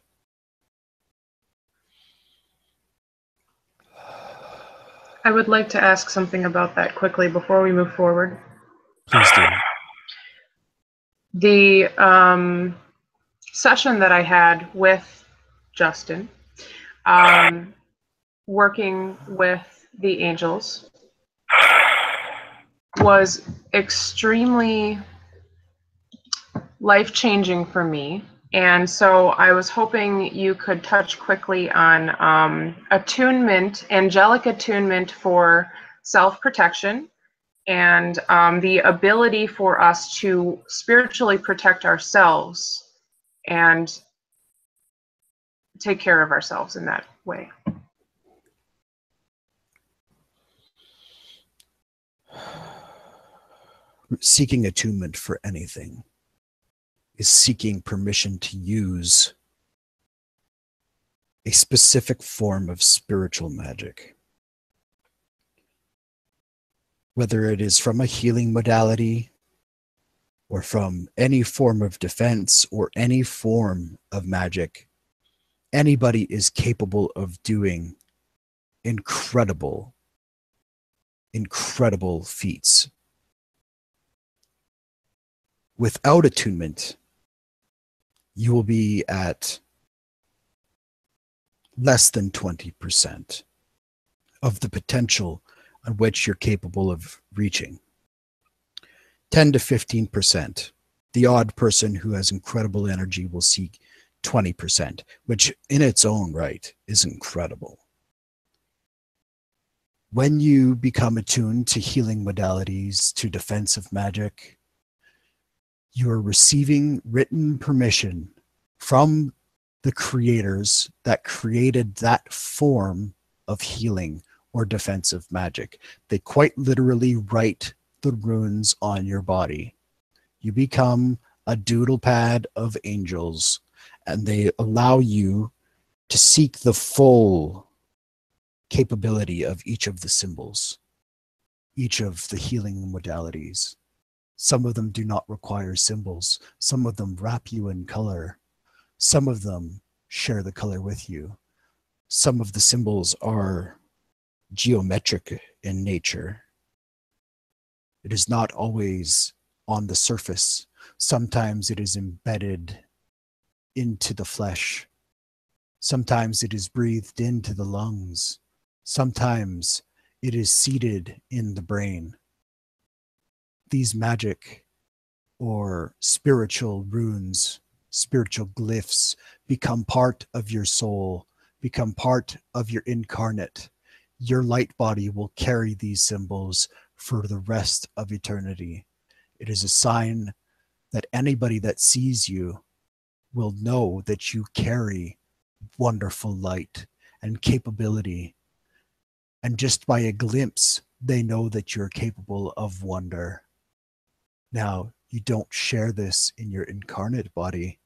I would like to ask something about that quickly before we move forward. Please do. The um, session that I had with Justin, um, working with the angels, was extremely life changing for me. And so I was hoping you could touch quickly on um, attunement, angelic attunement for self protection, and um, the ability for us to spiritually protect ourselves and take care of ourselves in that way. Seeking attunement for anything is seeking permission to use a specific form of spiritual magic. Whether it is from a healing modality or from any form of defense or any form of magic, anybody is capable of doing incredible, incredible feats. Without attunement, you will be at less than 20% of the potential on which you're capable of reaching. 10 to 15%. The odd person who has incredible energy will seek 20%, which in its own right is incredible. When you become attuned to healing modalities, to defensive magic, you are receiving written permission from the creators that created that form of healing or defensive magic. They quite literally write the runes on your body. You become a doodle pad of angels, and they allow you to seek the full capability of each of the symbols, each of the healing modalities. Some of them do not require symbols. Some of them wrap you in color. Some of them share the color with you. Some of the symbols are geometric in nature. It is not always on the surface. Sometimes it is embedded into the flesh. Sometimes it is breathed into the lungs. Sometimes it is seated in the brain these magic or spiritual runes, spiritual glyphs become part of your soul, become part of your incarnate. Your light body will carry these symbols for the rest of eternity. It is a sign that anybody that sees you will know that you carry wonderful light and capability. And just by a glimpse, they know that you're capable of wonder. Now, you don't share this in your incarnate body.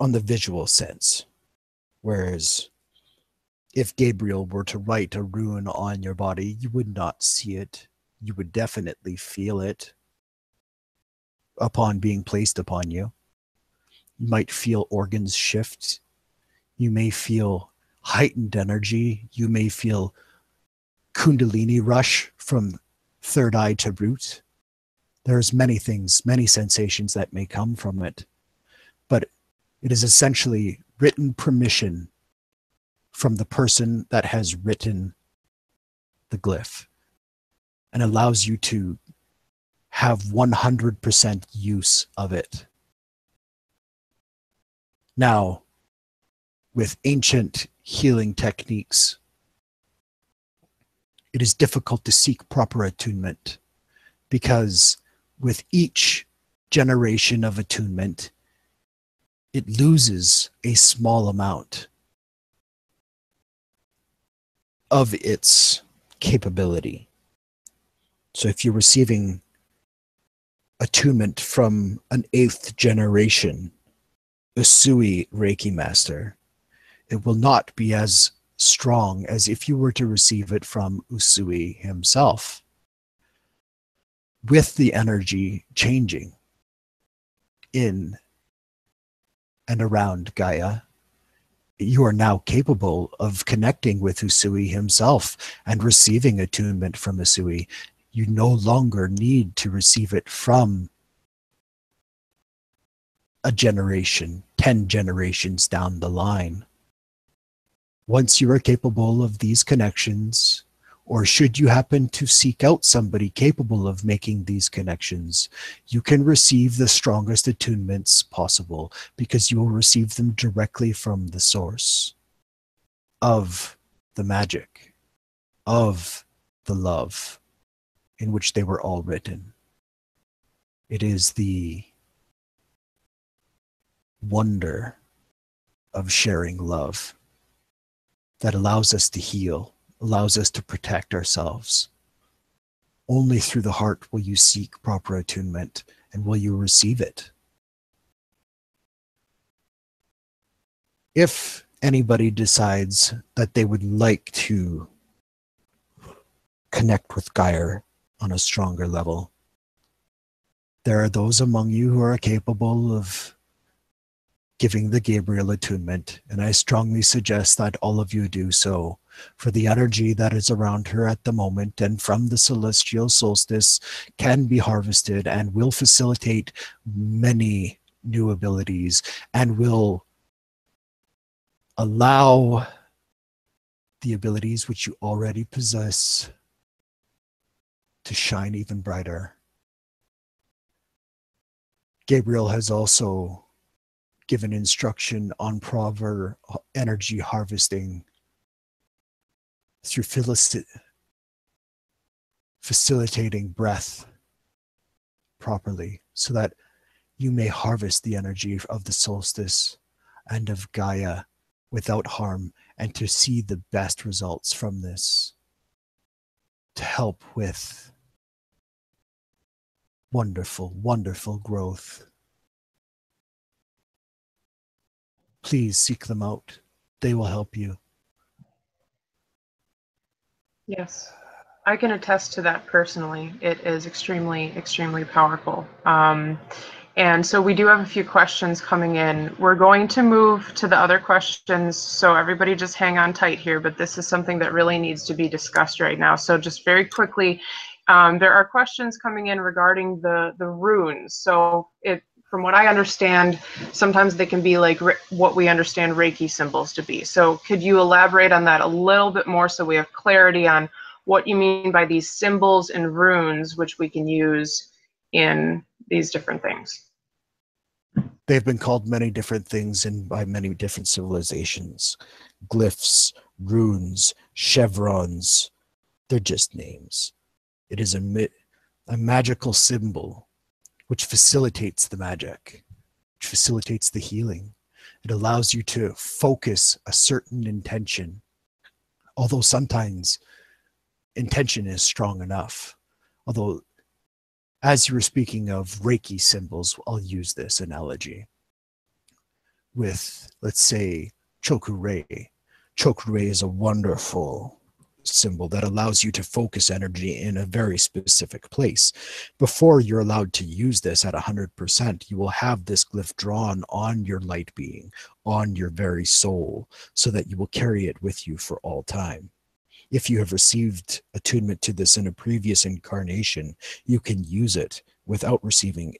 on the visual sense. Whereas if Gabriel were to write a rune on your body, you would not see it. You would definitely feel it upon being placed upon you. You might feel organs shift. You may feel heightened energy. You may feel kundalini rush from third eye to root. There's many things, many sensations that may come from it. But it is essentially written permission from the person that has written the glyph and allows you to have 100% use of it. Now, with ancient healing techniques, it is difficult to seek proper attunement because with each generation of attunement, it loses a small amount of its capability. So if you're receiving attunement from an eighth generation Usui Reiki master, it will not be as strong as if you were to receive it from Usui himself. With the energy changing in and around Gaia, you are now capable of connecting with Usui himself and receiving attunement from Usui. You no longer need to receive it from a generation, 10 generations down the line. Once you are capable of these connections, or should you happen to seek out somebody capable of making these connections, you can receive the strongest attunements possible because you will receive them directly from the source of the magic, of the love in which they were all written. It is the wonder of sharing love that allows us to heal allows us to protect ourselves. Only through the heart will you seek proper attunement and will you receive it. If anybody decides that they would like to connect with Gaia on a stronger level, there are those among you who are capable of giving the Gabriel attunement, and I strongly suggest that all of you do so for the energy that is around her at the moment and from the celestial solstice can be harvested and will facilitate many new abilities and will allow the abilities which you already possess to shine even brighter. Gabriel has also given instruction on proper uh, energy harvesting through facilitating breath properly so that you may harvest the energy of the solstice and of Gaia without harm and to see the best results from this to help with wonderful, wonderful growth. Please seek them out. They will help you. Yes, I can attest to that personally. It is extremely, extremely powerful. Um, and so we do have a few questions coming in. We're going to move to the other questions, so everybody just hang on tight here, but this is something that really needs to be discussed right now. So just very quickly, um, there are questions coming in regarding the, the runes. So it, from what I understand, sometimes they can be like what we understand Reiki symbols to be. So could you elaborate on that a little bit more so we have clarity on what you mean by these symbols and runes, which we can use in these different things? They've been called many different things and by many different civilizations. Glyphs, runes, chevrons, they're just names. It is a, a magical symbol which facilitates the magic, which facilitates the healing. It allows you to focus a certain intention, although sometimes intention is strong enough. Although, as you were speaking of Reiki symbols, I'll use this analogy. with, let's say, Chokurei. Chokurei is a wonderful symbol that allows you to focus energy in a very specific place. Before you're allowed to use this at 100%, you will have this glyph drawn on your light being, on your very soul, so that you will carry it with you for all time. If you have received attunement to this in a previous incarnation, you can use it without receiving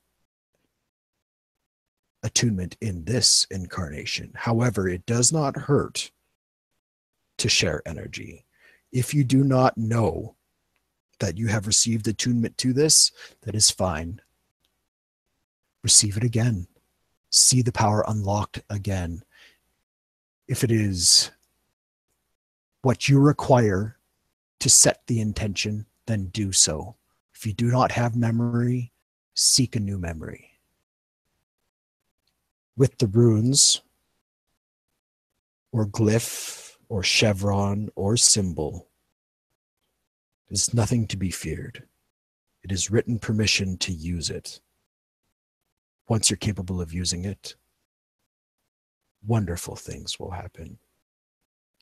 attunement in this incarnation. However, it does not hurt to share energy if you do not know that you have received attunement to this, that is fine. Receive it again. See the power unlocked again. If it is what you require to set the intention, then do so. If you do not have memory, seek a new memory. With the runes or glyph or chevron or symbol is nothing to be feared. It is written permission to use it. Once you're capable of using it, wonderful things will happen.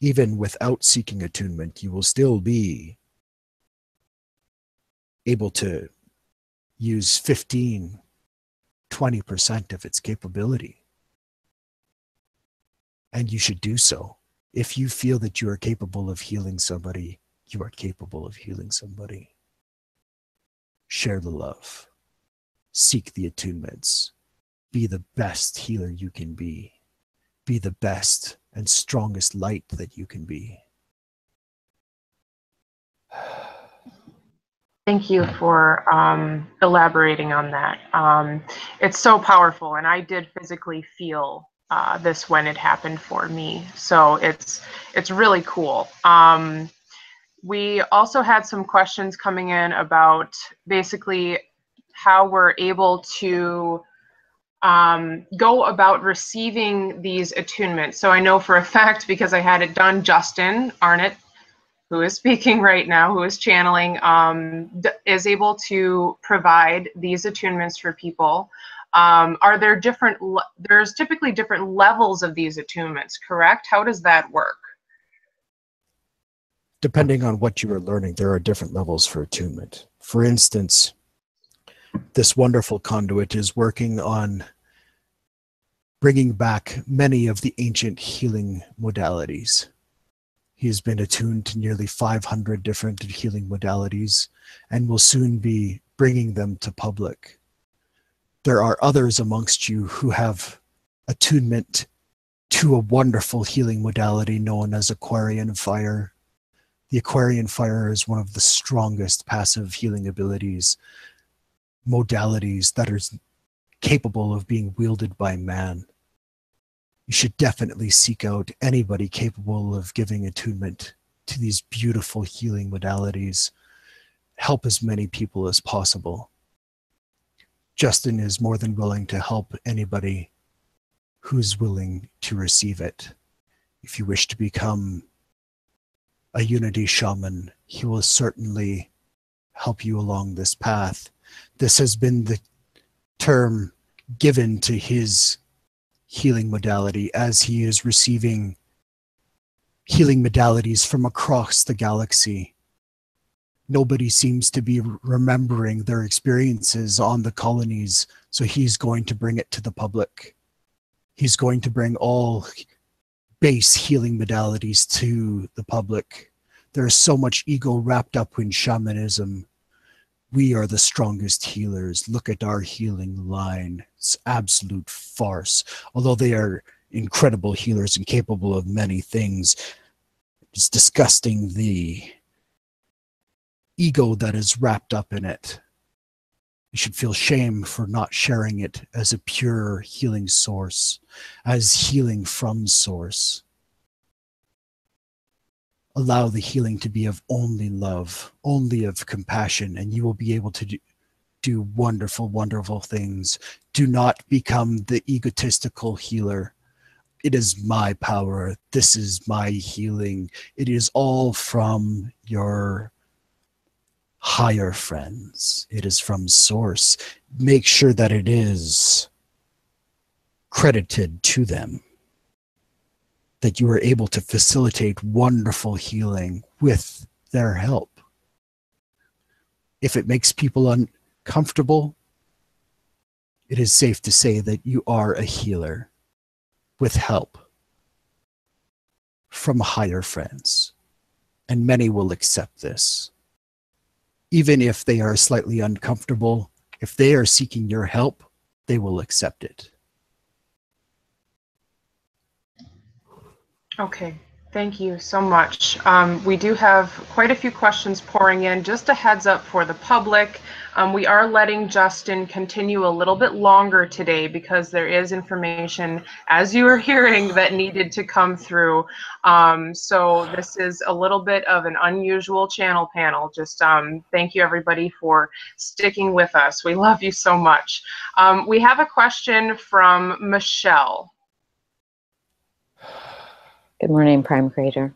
Even without seeking attunement, you will still be able to use 15, 20% of its capability. And you should do so if you feel that you are capable of healing somebody, you are capable of healing somebody. Share the love. Seek the attunements. Be the best healer you can be. Be the best and strongest light that you can be. Thank you for um, elaborating on that. Um, it's so powerful, and I did physically feel uh, this when it happened for me. So it's it's really cool. Um, we also had some questions coming in about basically how we're able to um, go about receiving these attunements. So I know for a fact because I had it done, Justin Arnott, who is speaking right now, who is channeling, um, is able to provide these attunements for people. Um, are there different, there's typically different levels of these attunements, correct? How does that work? Depending on what you are learning, there are different levels for attunement. For instance, this wonderful conduit is working on bringing back many of the ancient healing modalities. He has been attuned to nearly 500 different healing modalities and will soon be bringing them to public there are others amongst you who have attunement to a wonderful healing modality known as Aquarian fire. The Aquarian fire is one of the strongest passive healing abilities, modalities that are capable of being wielded by man. You should definitely seek out anybody capable of giving attunement to these beautiful healing modalities. Help as many people as possible. Justin is more than willing to help anybody who's willing to receive it. If you wish to become a unity shaman, he will certainly help you along this path. This has been the term given to his healing modality as he is receiving healing modalities from across the galaxy nobody seems to be remembering their experiences on the colonies. So he's going to bring it to the public. He's going to bring all base healing modalities to the public. There is so much ego wrapped up in shamanism. We are the strongest healers. Look at our healing line. It's absolute farce. Although they are incredible healers and capable of many things, it's disgusting the ego that is wrapped up in it. You should feel shame for not sharing it as a pure healing source, as healing from source. Allow the healing to be of only love, only of compassion, and you will be able to do, do wonderful, wonderful things. Do not become the egotistical healer. It is my power. This is my healing. It is all from your higher friends. It is from source. Make sure that it is credited to them. that you are able to facilitate wonderful healing with their help. If it makes people uncomfortable, it is safe to say that you are a healer with help from higher friends. And many will accept this. Even if they are slightly uncomfortable, if they are seeking your help, they will accept it. Okay, thank you so much. Um, we do have quite a few questions pouring in. Just a heads up for the public. Um, we are letting Justin continue a little bit longer today because there is information, as you are hearing, that needed to come through. Um, so this is a little bit of an unusual channel panel. Just um, thank you everybody for sticking with us. We love you so much. Um, we have a question from Michelle. Good morning, Prime Creator.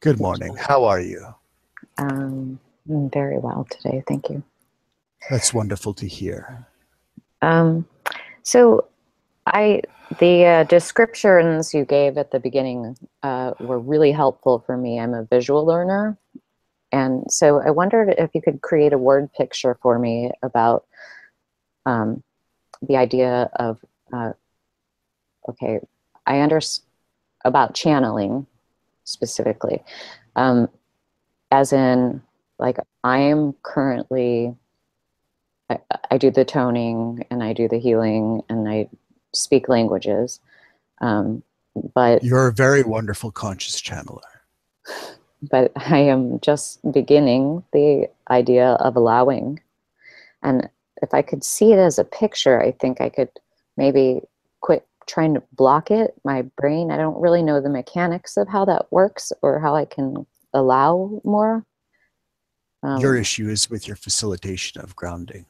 Good morning. How are you? Um, I'm very well today. Thank you. That's wonderful to hear. Um, so, I the uh, descriptions you gave at the beginning uh, were really helpful for me. I'm a visual learner, and so I wondered if you could create a word picture for me about um, the idea of uh, okay, I understand about channeling specifically, um, as in like I am currently I, I, do the toning and I do the healing and I speak languages. Um, but you're a very wonderful conscious channeler. But I am just beginning the idea of allowing. And if I could see it as a picture, I think I could maybe quit trying to block it. My brain, I don't really know the mechanics of how that works or how I can allow more. Um, your issue is with your facilitation of grounding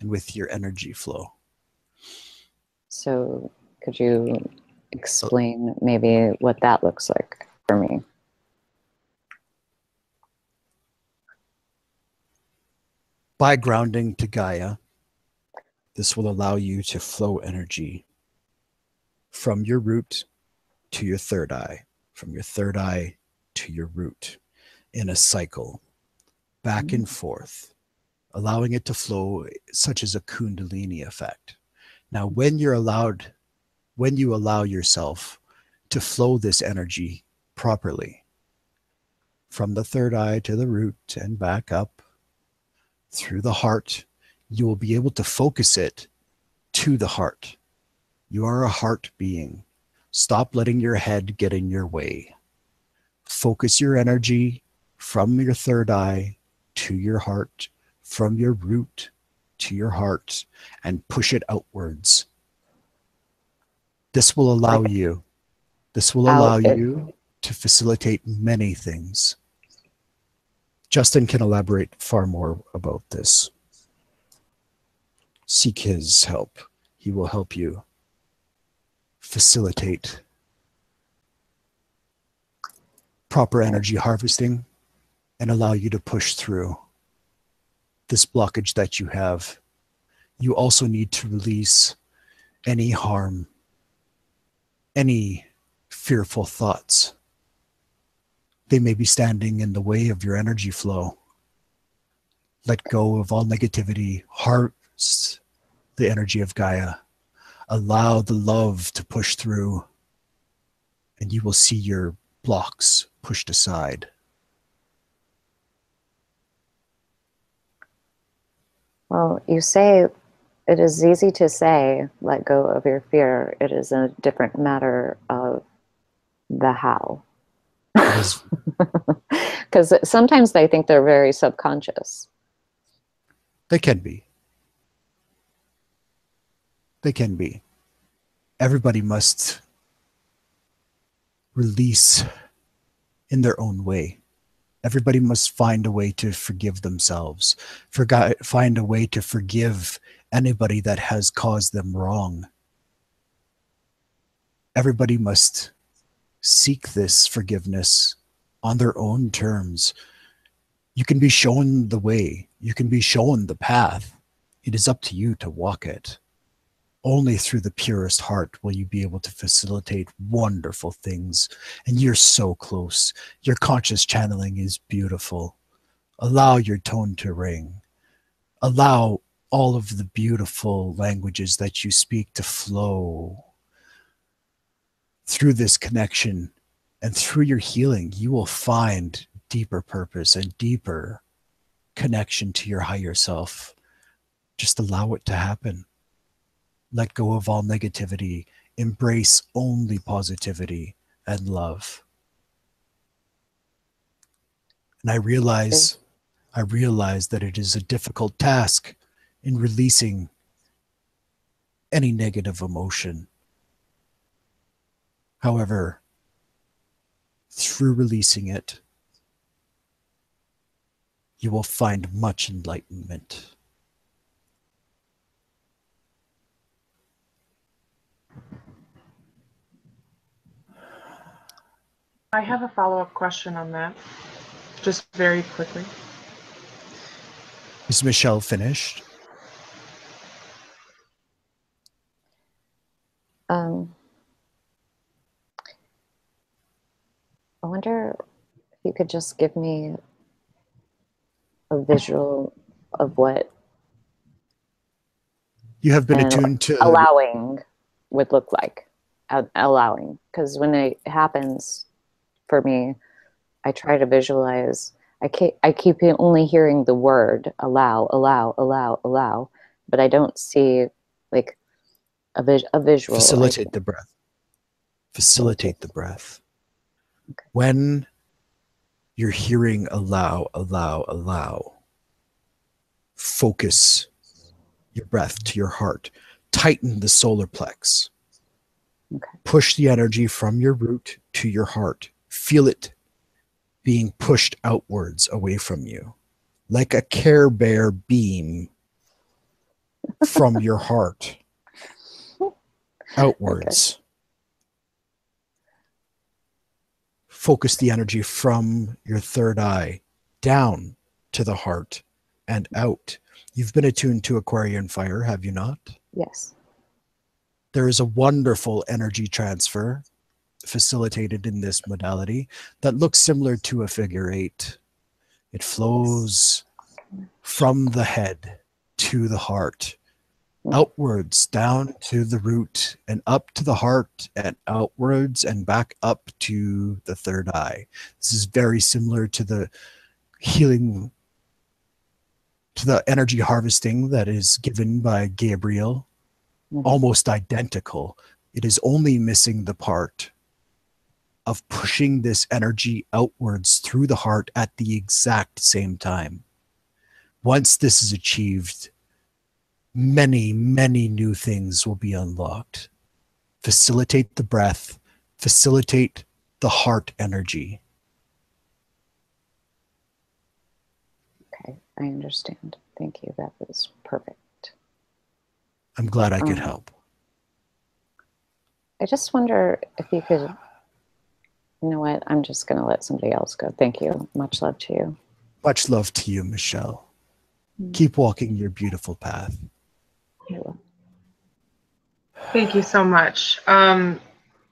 and with your energy flow. So, could you explain maybe what that looks like for me? By grounding to Gaia, this will allow you to flow energy from your root to your third eye, from your third eye to your root in a cycle, back and mm. forth allowing it to flow, such as a Kundalini effect. Now, when you're allowed, when you allow yourself to flow this energy properly from the third eye to the root and back up through the heart, you will be able to focus it to the heart. You are a heart being. Stop letting your head get in your way. Focus your energy from your third eye to your heart from your root to your heart and push it outwards. This will allow you, this will allow you to facilitate many things. Justin can elaborate far more about this. Seek his help. He will help you facilitate proper energy harvesting and allow you to push through this blockage that you have, you also need to release any harm, any fearful thoughts. They may be standing in the way of your energy flow. Let go of all negativity, harvest the energy of Gaia. Allow the love to push through, and you will see your blocks pushed aside. Well, you say it is easy to say, let go of your fear. It is a different matter of the how. Because sometimes they think they're very subconscious. They can be. They can be. Everybody must release in their own way. Everybody must find a way to forgive themselves, forgot, find a way to forgive anybody that has caused them wrong. Everybody must seek this forgiveness on their own terms. You can be shown the way, you can be shown the path. It is up to you to walk it. Only through the purest heart will you be able to facilitate wonderful things. And you're so close. Your conscious channeling is beautiful. Allow your tone to ring. Allow all of the beautiful languages that you speak to flow through this connection and through your healing. You will find deeper purpose and deeper connection to your higher self. Just allow it to happen let go of all negativity, embrace only positivity and love. And I realize, I realize that it is a difficult task in releasing any negative emotion. However, through releasing it, you will find much enlightenment. I have a follow-up question on that, just very quickly. Is Michelle finished? Um, I wonder if you could just give me a visual of what You have been attuned to allowing would look like. Allowing, because when it happens for me, I try to visualize. I keep, I keep only hearing the word allow, allow, allow, allow, but I don't see like a, vis- a visual. facilitate the breath. Facilitate the breath. When you're hearing allow, allow, allow, focus your breath to your heart. Tighten the solar plex. Okay. Push the energy from your root to your heart. Feel it being pushed outwards away from you, like a Care Bear beam from your heart outwards. Focus the energy from your third eye down to the heart and out. You've been attuned to Aquarian fire, have you not? Yes. There is a wonderful energy transfer facilitated in this modality that looks similar to a figure eight. It flows from the head to the heart, outwards down to the root, and up to the heart, and outwards and back up to the third eye. This is very similar to the healing, to the energy harvesting that is given by Gabriel Mhm. almost identical. It is only missing the part of pushing this energy outwards through the heart at the exact same time. Once this is achieved, many, many new things will be unlocked. Facilitate the breath, facilitate the heart energy. Okay. I understand. Thank you. That was perfect. I'm glad I could Mhm. help. I just wonder if you could. You know what? I'm just going to let somebody else go. Thank you. Much love to you. Much love to you, Michelle. Mm. Keep walking your beautiful path. Thank you so much. Um,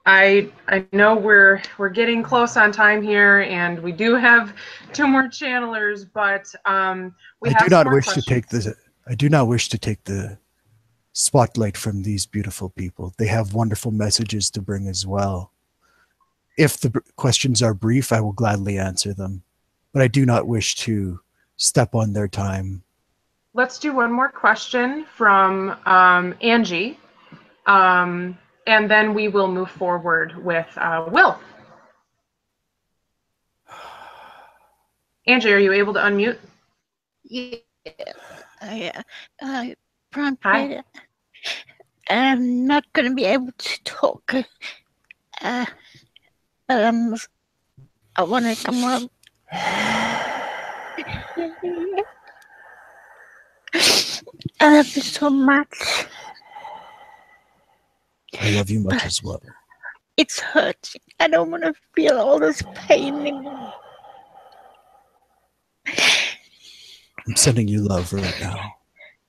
I I know we're we're getting close on time here, and we do have two more channelers, but um, we I have do not more wish to take the I do not wish to take the spotlight from these beautiful people. They have wonderful messages to bring as well. If the questions are brief, I will gladly answer them, but I do not wish to step on their time. Let's do one more question from um, Angie, um, and then we will move forward with uh, Will. Angie, are you able to unmute? Yeah, yeah. Uh, prompted. I'm not going to be able to talk. Uh, but um, I want to come up. I love you so much. I love you much as well. It's hurting. I don't want to feel all this pain anymore. I'm sending you love right now.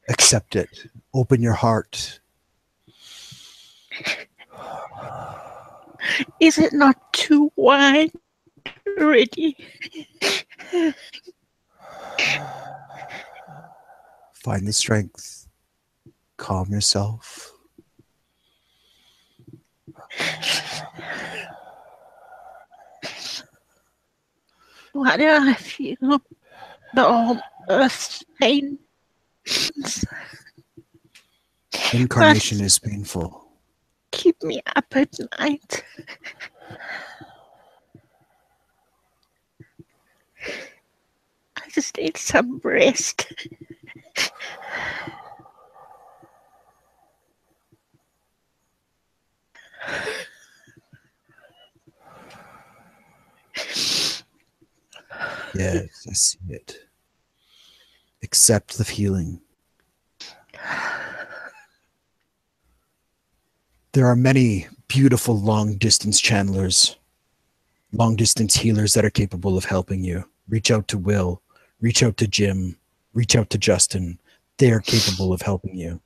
Accept it. Open your heart. Is it not too wide already? Find the strength. Calm yourself. Why do I feel the whole earth pain? Incarnation is painful. Keep me up at night. I just need some rest. Yes, I see it. Accept the feeling. There are many beautiful long distance channelers, long distance healers that are capable of helping you. Reach out to Will, reach out to Jim, reach out to Justin. They are capable of helping you.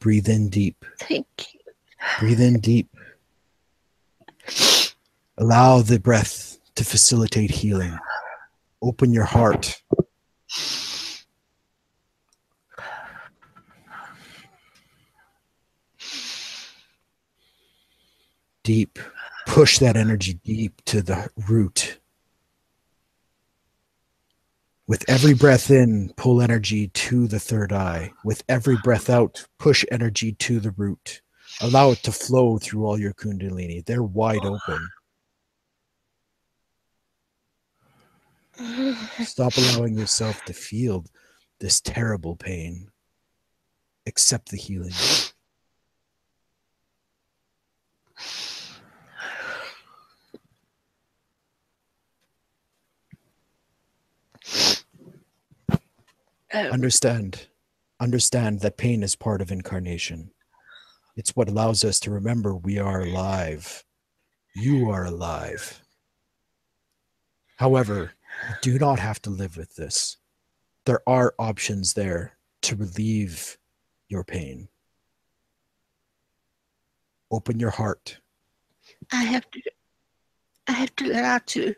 Breathe in deep. Thank you. Breathe in deep. Allow the breath to facilitate healing. Open your heart. Deep. Push that energy deep to the root. With every breath in, pull energy to the third eye. With every breath out, push energy to the root. Allow it to flow through all your kundalini. They're wide open. Stop allowing yourself to feel this terrible pain. Accept the healing. Um, Understand. Understand that pain is part of incarnation. It's what allows us to remember we are alive. You are alive. However, you do not have to live with this. There are options there to relieve your pain. Open your heart. I have to I have to learn how to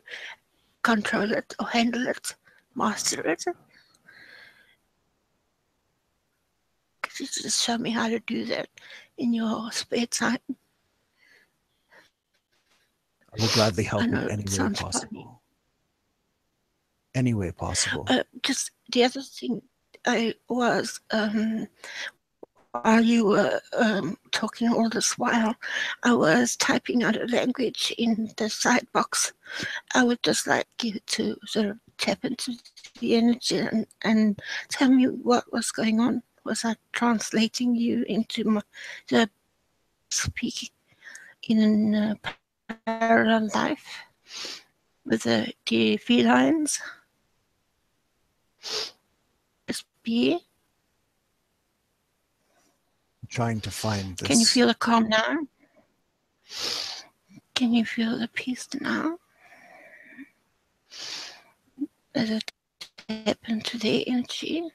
control it or handle it, master it. Could you just show me how to do that in your spare time? I will gladly help you any way sounds funny. Any way possible. Uh, just the other thing I was um, while you were um, talking all this while, I was typing out a language in the side box. I would just like you to sort of tap into the energy and, and tell me what was going on. Was I translating you into my, the speaking in a parallel life with the, the felines? SB? trying to find this. Can you feel the calm now? Can you feel the peace now? As it tap into the energy.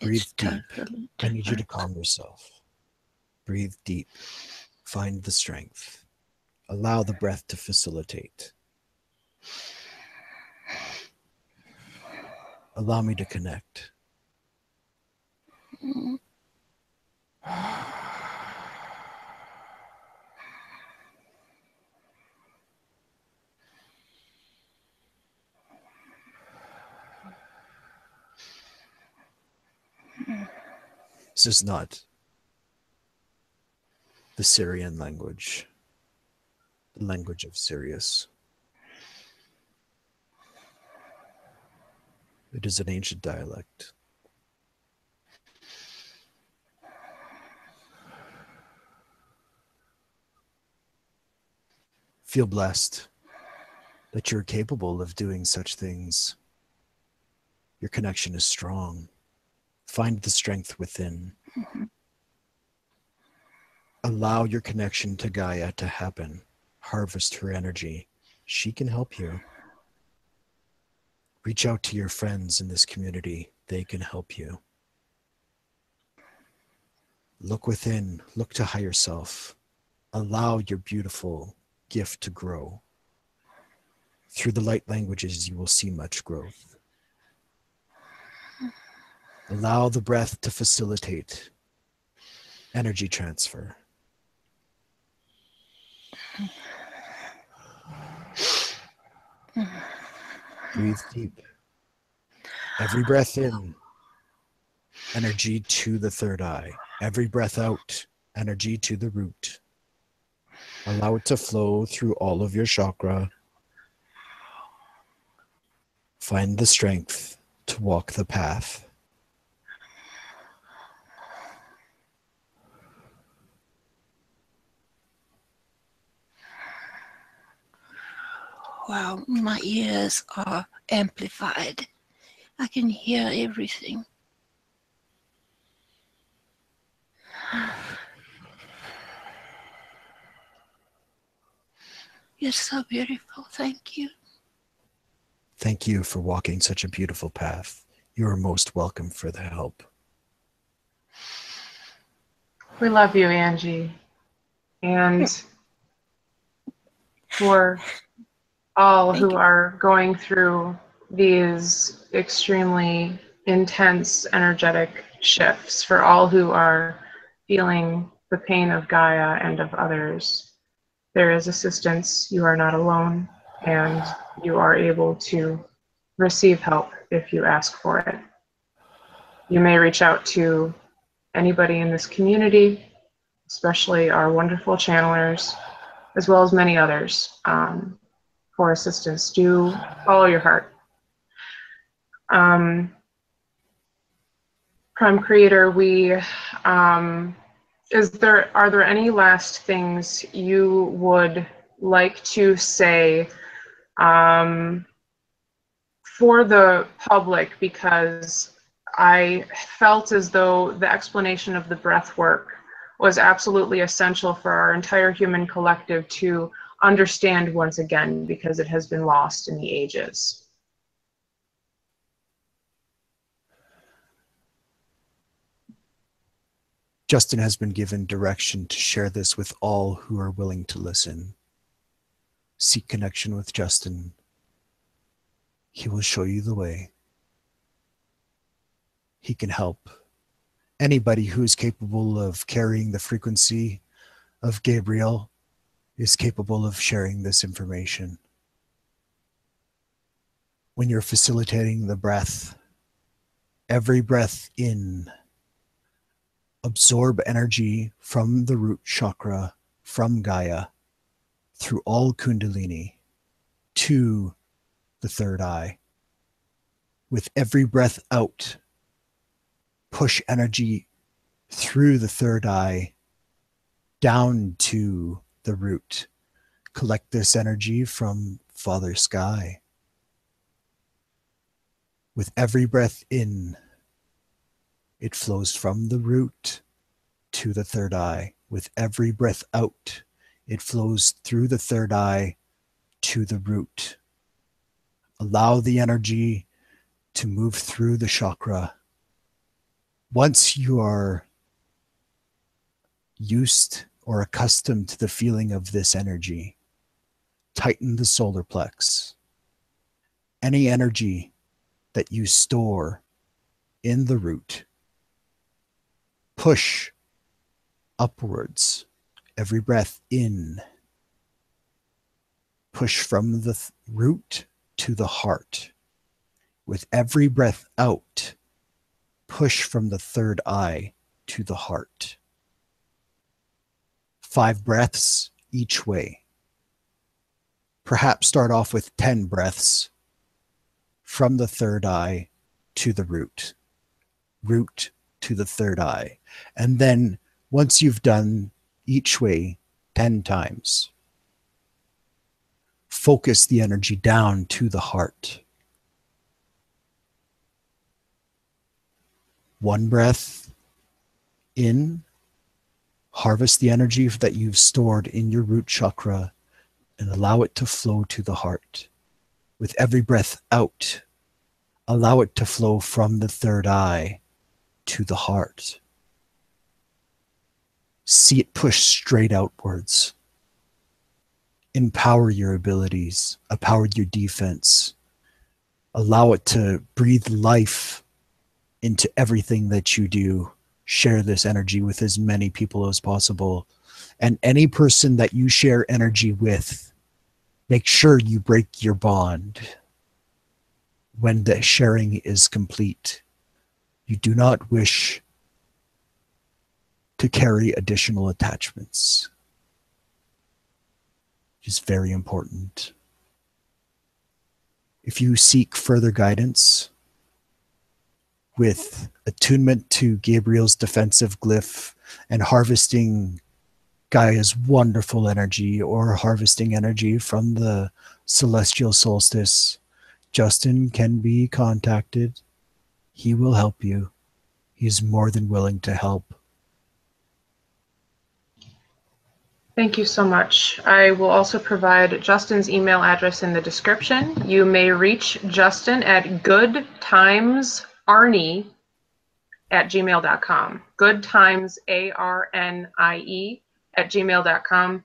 Breathe It's deep. totally I need you to calm yourself. Breathe deep. Find the strength. Allow the breath to facilitate. Allow me to connect. This is not the Sirian language, the language of Sirius. It is an ancient dialect. Feel blessed that you're capable of doing such things. Your connection is strong. Find the strength within. Mhm. Allow your connection to Gaia to happen. Harvest her energy. She can help you. Reach out to your friends in this community, they can help you. Look within, look to higher self. Allow your beautiful gift to grow. Through the light languages, you will see much growth. Allow the breath to facilitate energy transfer. Breathe deep. Every breath in, energy to the third eye. Every breath out, energy to the root. Allow it to flow through all of your chakra. Find the strength to walk the path. Wow, my ears are amplified. I can hear everything. You're so beautiful. Thank you. Thank you for walking such a beautiful path. You are most welcome for the help. We love you, Angie. And for all Thank who you. are going through these extremely intense energetic shifts, for all who are feeling the pain of Gaia and of others, there is assistance. You are not alone, and you are able to receive help if you ask for it. You may reach out to anybody in this community, especially our wonderful channelers, as well as many others, um, for assistance. Do follow your heart. Um, Prime Creator, we um, is there are there any last things you would like to say um, for the public because I felt as though the explanation of the breath work was absolutely essential for our entire human collective to understand once again because it has been lost in the ages. Justin has been given direction to share this with all who are willing to listen. Seek connection with Justin. He will show you the way. He can help anybody who is capable of carrying the frequency of Gabriel is capable of sharing this information. When you're facilitating the breath, every breath in, absorb energy from the root chakra, from Gaia, through all Kundalini to the third eye. With every breath out, push energy through the third eye down to the root. Collect this energy from Father Sky. With every breath in, it flows from the root to the third eye. With every breath out, it flows through the third eye to the root. Allow the energy to move through the chakra. Once you are used or accustomed to the feeling of this energy, tighten the solar plex. Any energy that you store in the root, push upwards every breath in. Push from the th- root to the heart. With every breath out, push from the third eye to the heart. Five breaths each way. Perhaps start off with 10 breaths from the third eye to the root, root to the third eye. And then once you've done each way 10 times, focus the energy down to the heart. One breath in, harvest the energy that you've stored in your root chakra and allow it to flow to the heart. With every breath out, allow it to flow from the third eye to the heart. See it push straight outwards. Empower your abilities, empower your defense. Allow it to breathe life into everything that you do. Share this energy with as many people as possible. And any person that you share energy with, make sure you break your bond when the sharing is complete. You do not wish to carry additional attachments, which is very important. If you seek further guidance with attunement to Gabriel's defensive glyph and harvesting Gaia's wonderful energy or harvesting energy from the celestial solstice, Justin can be contacted. He will help you. He's more than willing to help. Thank you so much. I will also provide Justin's email address in the description. You may reach Justin at goodtimesarnie at gmail.com. Good times, A R N I E, at gmail.com.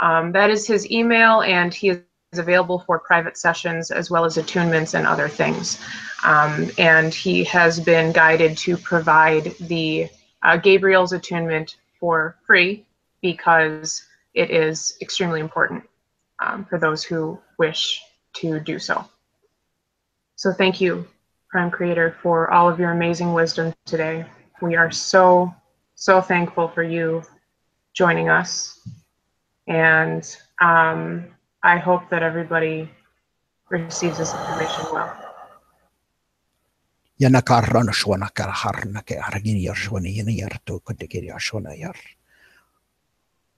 Um, that is his email, and he is available for private sessions as well as attunements and other things. Um, and he has been guided to provide the uh, Gabriel's attunement for free because it is extremely important um, for those who wish to do so. So thank you, Prime Creator, for all of your amazing wisdom today. We are so, so thankful for you joining us. And um, I hope that everybody receives this information well.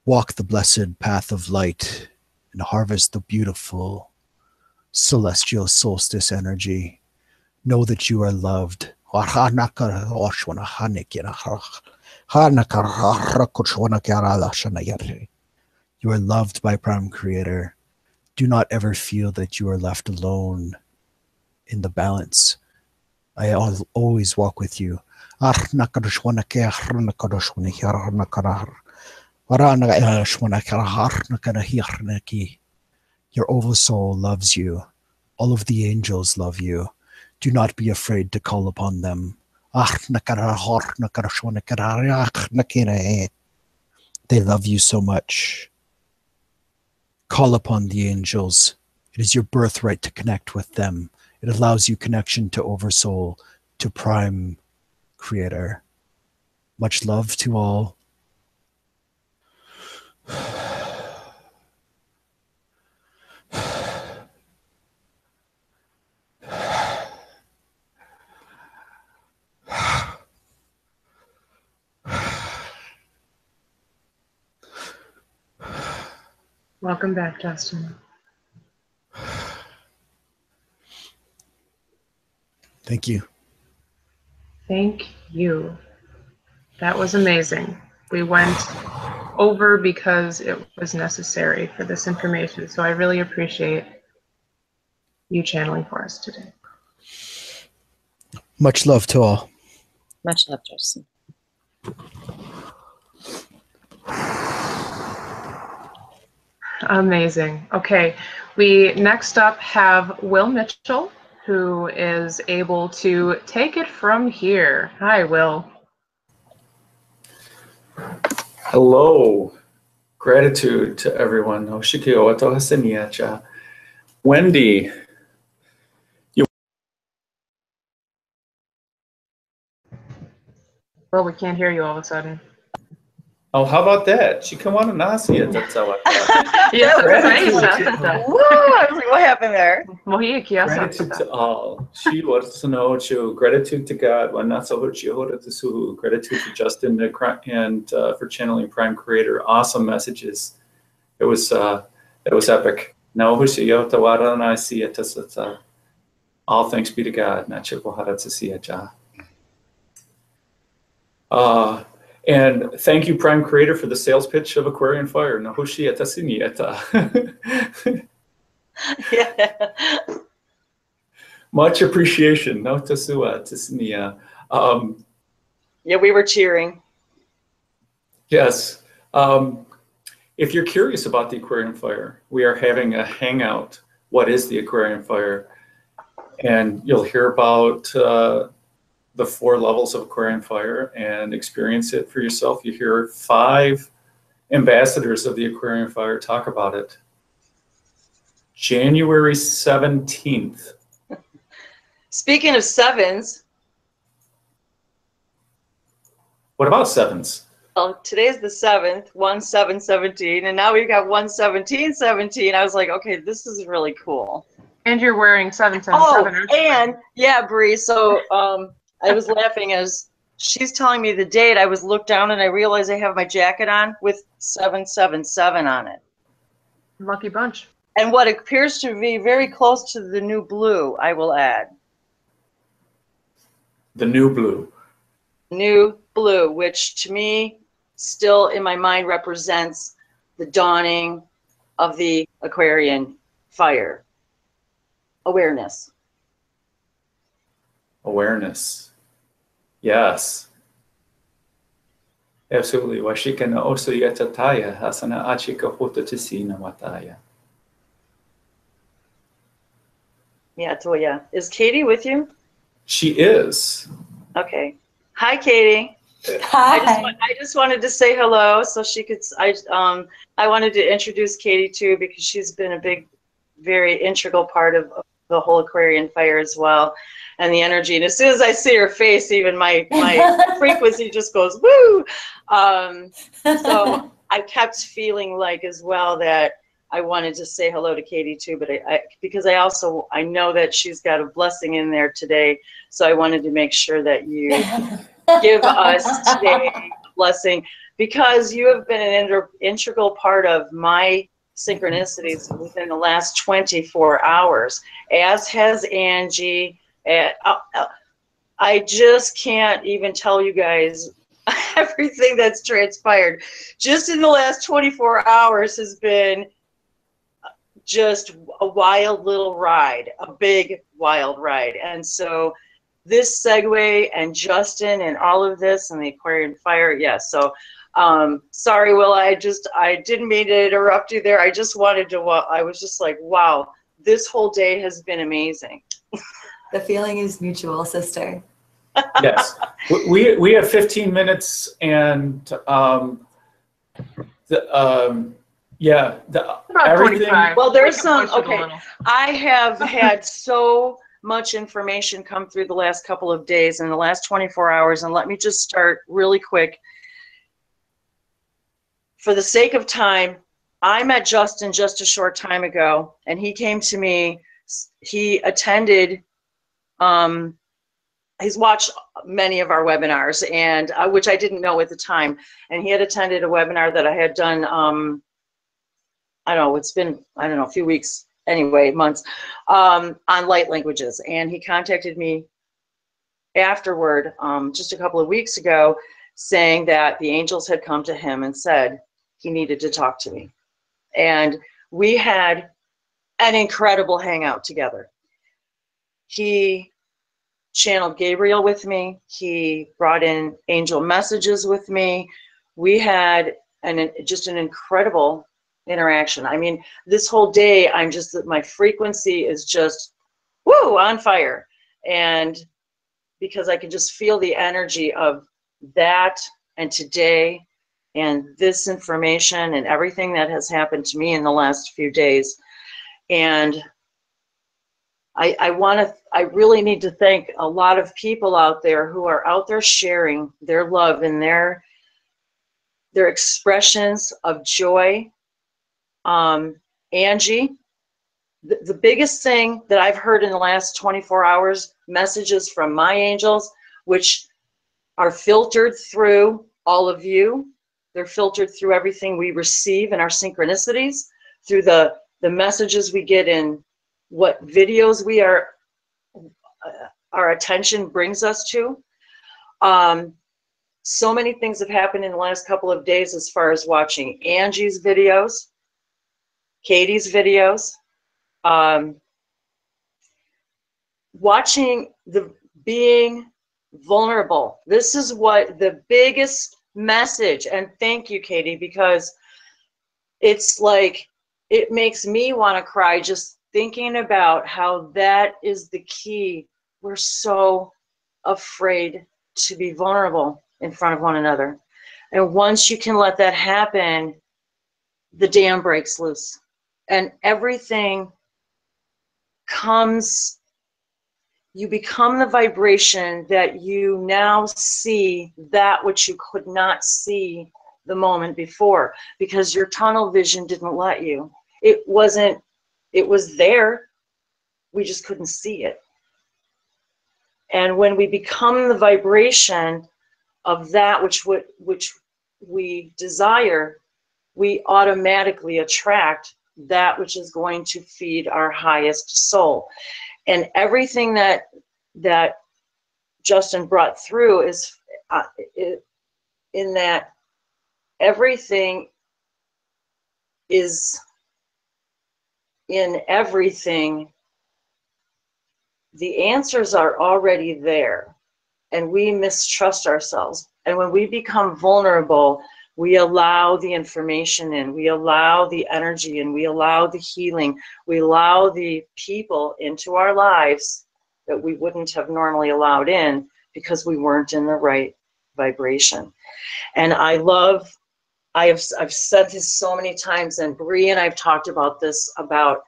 Walk the blessed path of light and harvest the beautiful celestial solstice energy. Know that you are loved. You are loved by Prime Creator. Do not ever feel that you are left alone in the balance. I al- always walk with you. Your oversoul loves you. All of the angels love you. Do not be afraid to call upon them. They love you so much. Call upon the angels. It is your birthright to connect with them. It allows you connection to Oversoul, to Prime Creator. Much love to all. Welcome back, Justin. Thank you. Thank you. That was amazing. We went over because it was necessary for this information. So I really appreciate you channeling for us today. Much love to all. Much love, Justin. Amazing. Okay, we next up have Will Mitchell, who is able to take it from here. Hi, Will. Hello. Gratitude to everyone. Oh, Hasemiacha. Wendy, Well, we can't hear you all of a sudden. Oh, how about that? She come on and nasi at Tatsawa. Yeah, Gratitude right. to- That's it. Whoa, I was like, what happened there? Mohia Kiasa. Gratitude to all. She was to know you. Gratitude to God. Wanatsahochihoratasuhu. Gratitude to Justin and uh, for channeling Prime Creator. Awesome messages. It was uh, it was epic. No hushiyo na siya tasata. All thanks be to God. Nachipohara tasiya ja. Uh, And thank you, Prime Creator, for the sales pitch of Aquarian Fire. Nahoshi etasini eta. Yeah. Much appreciation. No tasua. Um, Yeah, we were cheering. yes. Um, if you're curious about the Aquarian Fire, we are having a hangout. What is the Aquarian Fire? And you'll hear about uh, the four levels of Aquarian Fire and experience it for yourself. You hear five ambassadors of the Aquarian Fire talk about it. January 17th. Speaking of sevens, What about sevens? well, today's the seventh, one seven seventeen, and now we've got one seventeen seventeen. I was like, okay, this is really cool. And you're wearing seven seven Oh, seven. aren't and yeah, Bree. So um, I was laughing as she's telling me the date. I was looked down and I realized I have my jacket on with seven seven seven on it, lucky bunch. and what appears to be very close to the new blue. I will add The new blue. new blue, which to me still in my mind represents the dawning of the Aquarian fire awareness. Awareness. Yes. Absolutely. Washika na oso yatataya hasana achika hototisina wataya. Yeah, Toya. Is Katie with you? She is. Okay. Hi, Katie. I just, wa- I just wanted to say hello so she could, s- I, um, I wanted to introduce Katie too because she's been a big, very integral part of of the whole Aquarian fire as well. And the energy. And as soon as I see her face, even my, my frequency just goes woo. Um, so I kept feeling like as well that I wanted to say hello to Katie too, but I, I because I also I know that she's got a blessing in there today, so I wanted to make sure that you give us today a blessing because you have been an inter- integral part of my synchronicities within the last 24 hours, as has Angie. And, uh, uh, I just can't even tell you guys everything that's transpired. Just in the last 24 hours has been just a wild little ride, a big wild ride. And so this segue and Justin and all of this and the Aquarian fire, yes. so um, sorry, Will, I just, I didn't mean to interrupt you there. I just wanted to, wa- I was just like, wow, this whole day has been amazing. The feeling is mutual, sister. Yes. We- We, we have 15 minutes and um, the, um, yeah, the, About Everything- 25. Well, there's some- can push it a okay. I have had so much information come through the last couple of days and the last 24 hours, and let me just start really quick. For the sake of time, I met Justin just a short time ago, and he came to me. He attended, um, he's watched many of our webinars, and uh, which I didn't know at the time. And he had attended a webinar that I had done. Um, I don't know. It's been I don't know a few weeks anyway, months um, on light languages. And he contacted me afterward, um, just a couple of weeks ago, saying that the angels had come to him and said he needed to talk to me. And we had an incredible hangout together. He channeled Gabriel with me, he brought in angel messages with me. We had an, just an incredible interaction. I mean, this whole day i'm just my frequency is just woo on fire and because i can just feel the energy of that and today and this information and everything that has happened to me in the last few days and i i want to i really need to thank a lot of people out there who are out there sharing their love and their their expressions of joy um, Angie, the, the biggest thing that I've heard in the last 24 hours, messages from my angels, which are filtered through all of you. They're filtered through everything we receive in our synchronicities, through the, the messages we get in what videos we are, uh, our attention brings us to. Um, so many things have happened in the last couple of days as far as watching Angie's videos, Katie's videos, um, watching the being vulnerable. This is what the biggest message, and thank you, Katie, because it's like it makes me want to cry just thinking about how that is the key. We're so afraid to be vulnerable in front of one another. And once you can let that happen, the dam breaks loose and everything comes you become the vibration that you now see that which you could not see the moment before because your tunnel vision didn't let you. It wasn't it was there. We just couldn't see it. And when we become the vibration of that which would which we desire we automatically attract that which is going to feed our highest soul and everything that that justin brought through is uh, in that everything is in everything the answers are already there. And we mistrust ourselves. And when we become vulnerable we allow the information in, we allow the energy and we allow the healing, we allow the people into our lives that we wouldn't have normally allowed in because we weren't in the right vibration. And I love, I have I've said this so many times, and Bree and I've talked about this about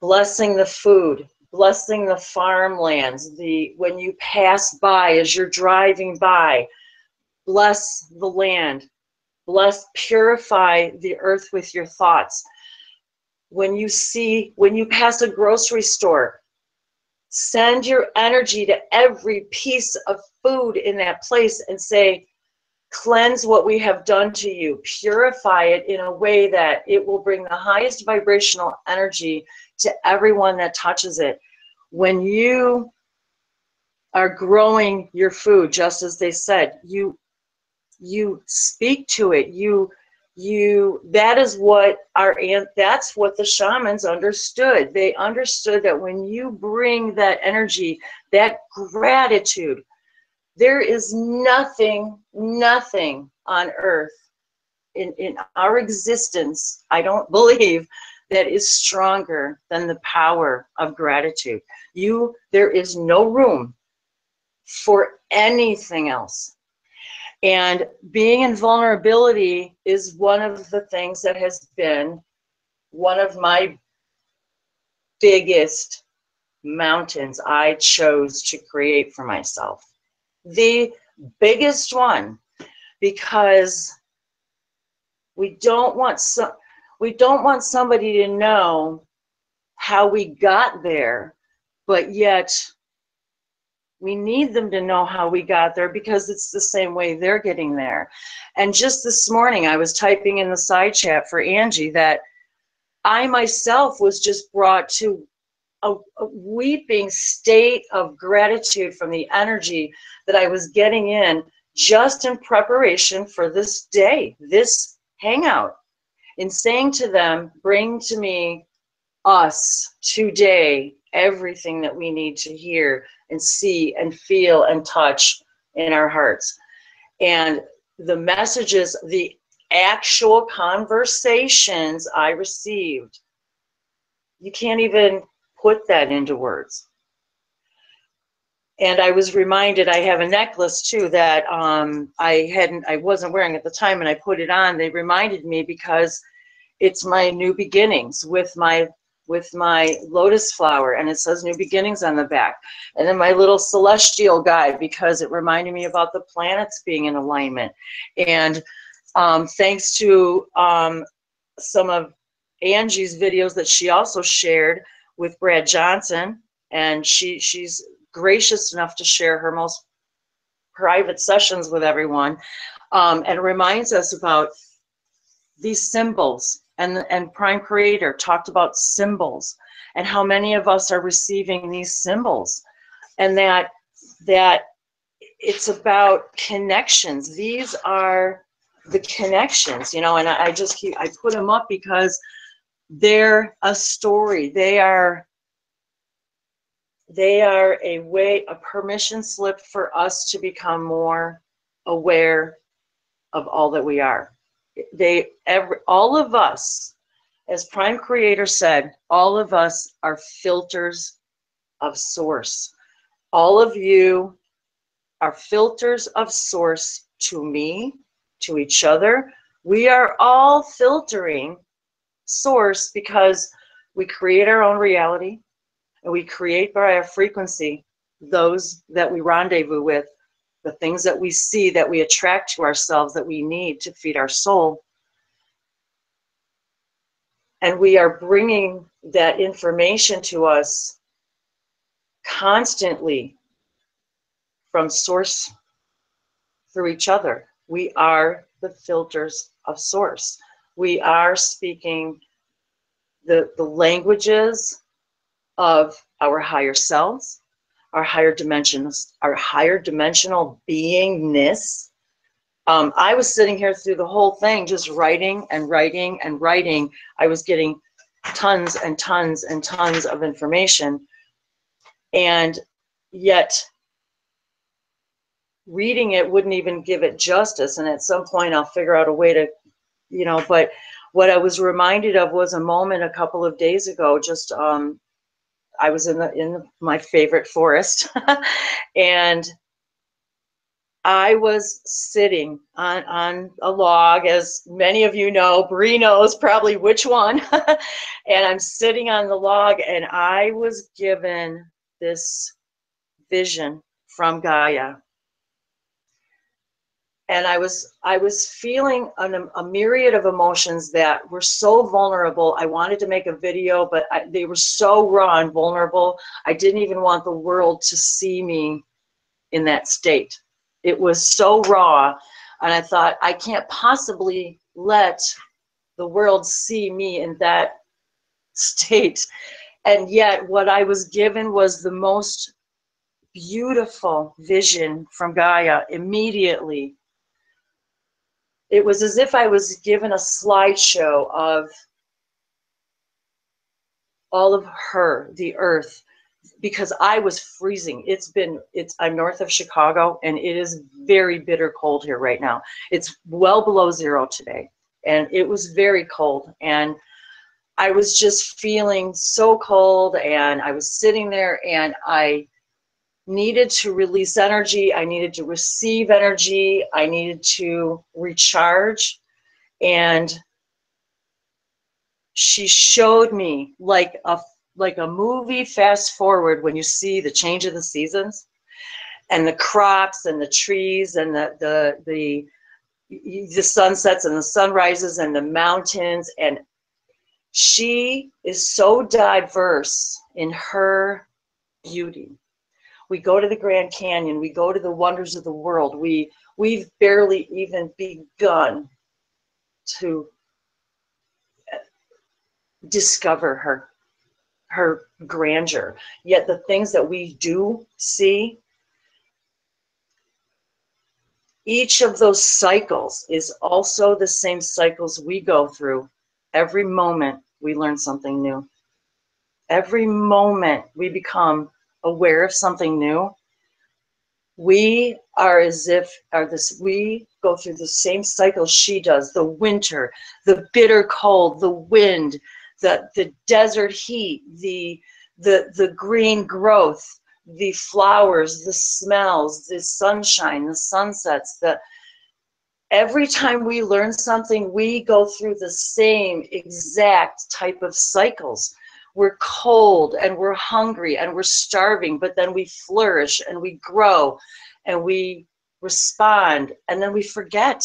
blessing the food, blessing the farmlands, the when you pass by as you're driving by bless the land, bless, purify the earth with your thoughts. When you see, when you pass a grocery store, send your energy to every piece of food in that place and say, cleanse what we have done to you, purify it in a way that it will bring the highest vibrational energy to everyone that touches it. When you are growing your food, just as they said, you you speak to it. You you that is what our aunt that's what the shamans understood. They understood that when you bring that energy that gratitude there is nothing nothing on earth in in our existence i don't believe that is stronger than the power of gratitude. You there is no room for anything else and being in vulnerability is one of the things that has been one of my biggest mountains I chose to create for myself. The biggest one because we don't want some we don't want somebody to know how we got there but yet we need them to know how we got there because it's the same way they're getting there. And just this morning, I was typing in the side chat for Angie that I myself was just brought to a, a, weeping state of gratitude from the energy that I was getting in just in preparation for this day, this hangout, in saying to them, bring to me us today everything that we need to hear and see and feel and touch in our hearts. And the messages, the actual conversations I received, you can't even put that into words. And I was reminded I have a necklace too that um, I hadn't, I wasn't wearing at the time, and I put it on. They reminded me because it's my new beginnings with my with my lotus flower and it says new beginnings on the back. And then my little celestial guide because it reminded me about the planets being in alignment. And um, thanks to um, some of angie's videos that she also shared with brad johnson and she she's gracious enough to share her most private sessions with everyone um, and reminds us about these symbols and, and Prime Creator talked about symbols and how many of us are receiving these symbols and that that it's about connections. These are the connections, you know, and I, I just keep, I put them up because they're a story. They are, they are a way, a permission slip for us to become more aware of all that we are. They, every, all of us, as Prime Creator said, all of us are filters of source. All of you are filters of source to me, to each other. We are all filtering source because we create our own reality and we create by our frequency those that we rendezvous with, the things that we see that we attract to ourselves that we need to feed our soul. And we are bringing that information to us constantly from source through each other. We are the filters of source. We are speaking the, the languages of our higher selves, our higher dimensions, our higher dimensional beingness. Um, I was sitting here through the whole thing, just writing and writing and writing. I was getting tons and tons and tons of information. And yet reading it wouldn't even give it justice. And at some point, I'll figure out a way to, you know, but what I was reminded of was a moment a couple of days ago. Just um, I was in the in my favorite forest, and I was sitting on on a log, as many of you know. Bree knows probably which one, and I'm sitting on the log, and I was given this vision from Gaia and I was I was feeling an, a myriad of emotions that were so vulnerable. I wanted to make a video, but I, they were so raw and vulnerable. I didn't even want the world to see me in that state. It was so raw, and I thought I can't possibly let the world see me in that state. And yet, what I was given was the most beautiful vision from Gaia immediately it was as if I was given a slideshow of all of her, the earth, because I was freezing. It's been, it's, I'm north of Chicago and it is very bitter cold here right now. It's well below zero today and it was very cold. And I was just feeling so cold and I was sitting there and I needed to release energy. I needed to receive energy. I needed to recharge. And she showed me like a like a movie fast forward when you see the change of the seasons and the crops and the trees and the the the the sunsets and the sunrises and the mountains and she is so diverse in her beauty we go to the Grand Canyon, we go to the wonders of the world. We we've barely even begun to discover her her grandeur. Yet the things that we do see, each of those cycles is also the same cycles we go through. Every moment we learn something new. Every moment we become aware of something new, we are as if are this we go through the same cycle she does the winter the bitter cold the wind the the desert heat the the the green growth the flowers the smells the sunshine the sunsets the every time we learn something we go through the same exact type of cycles we're cold and we're hungry and we're starving, but then we flourish and we grow and we respond and then we forget.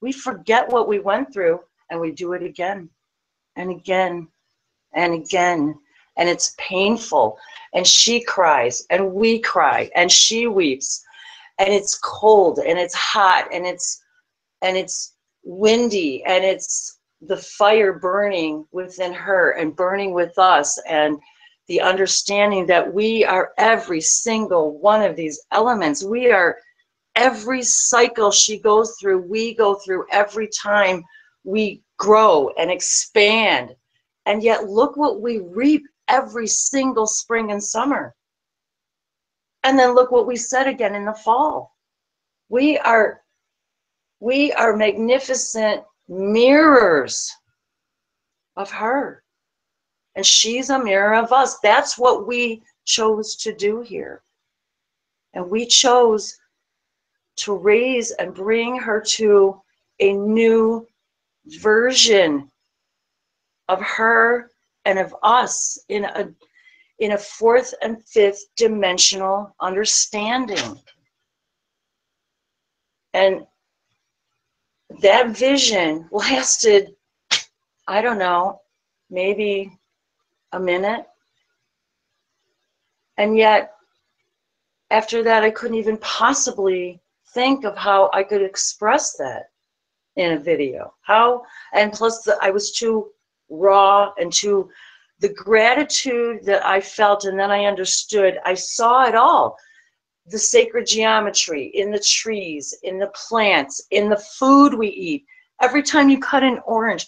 We forget what we went through and we do it again and again and again. And it's painful. And she cries and we cry and she weeps. And it's cold and it's hot and it's and it's windy and it's the fire burning within her and burning with us and the understanding that we are every single one of these elements. We are every cycle she goes through, we go through every time we grow and expand. And yet, look what we reap every single spring and summer. And then look what we said again in the fall. We are we are magnificent mirrors of her. And she's a mirror of us. That's what we chose to do here. And we chose to raise and bring her to a new version of her and of us in a in a fourth and fifth dimensional understanding. And that vision lasted, I don't know, maybe a minute. And yet, after that, I couldn't even possibly think of how I could express that in a video. How, and plus, the, I was too raw and too, the gratitude that I felt and then I understood, I saw it all the sacred geometry in the trees, in the plants, in the food we eat. Every time you cut an orange,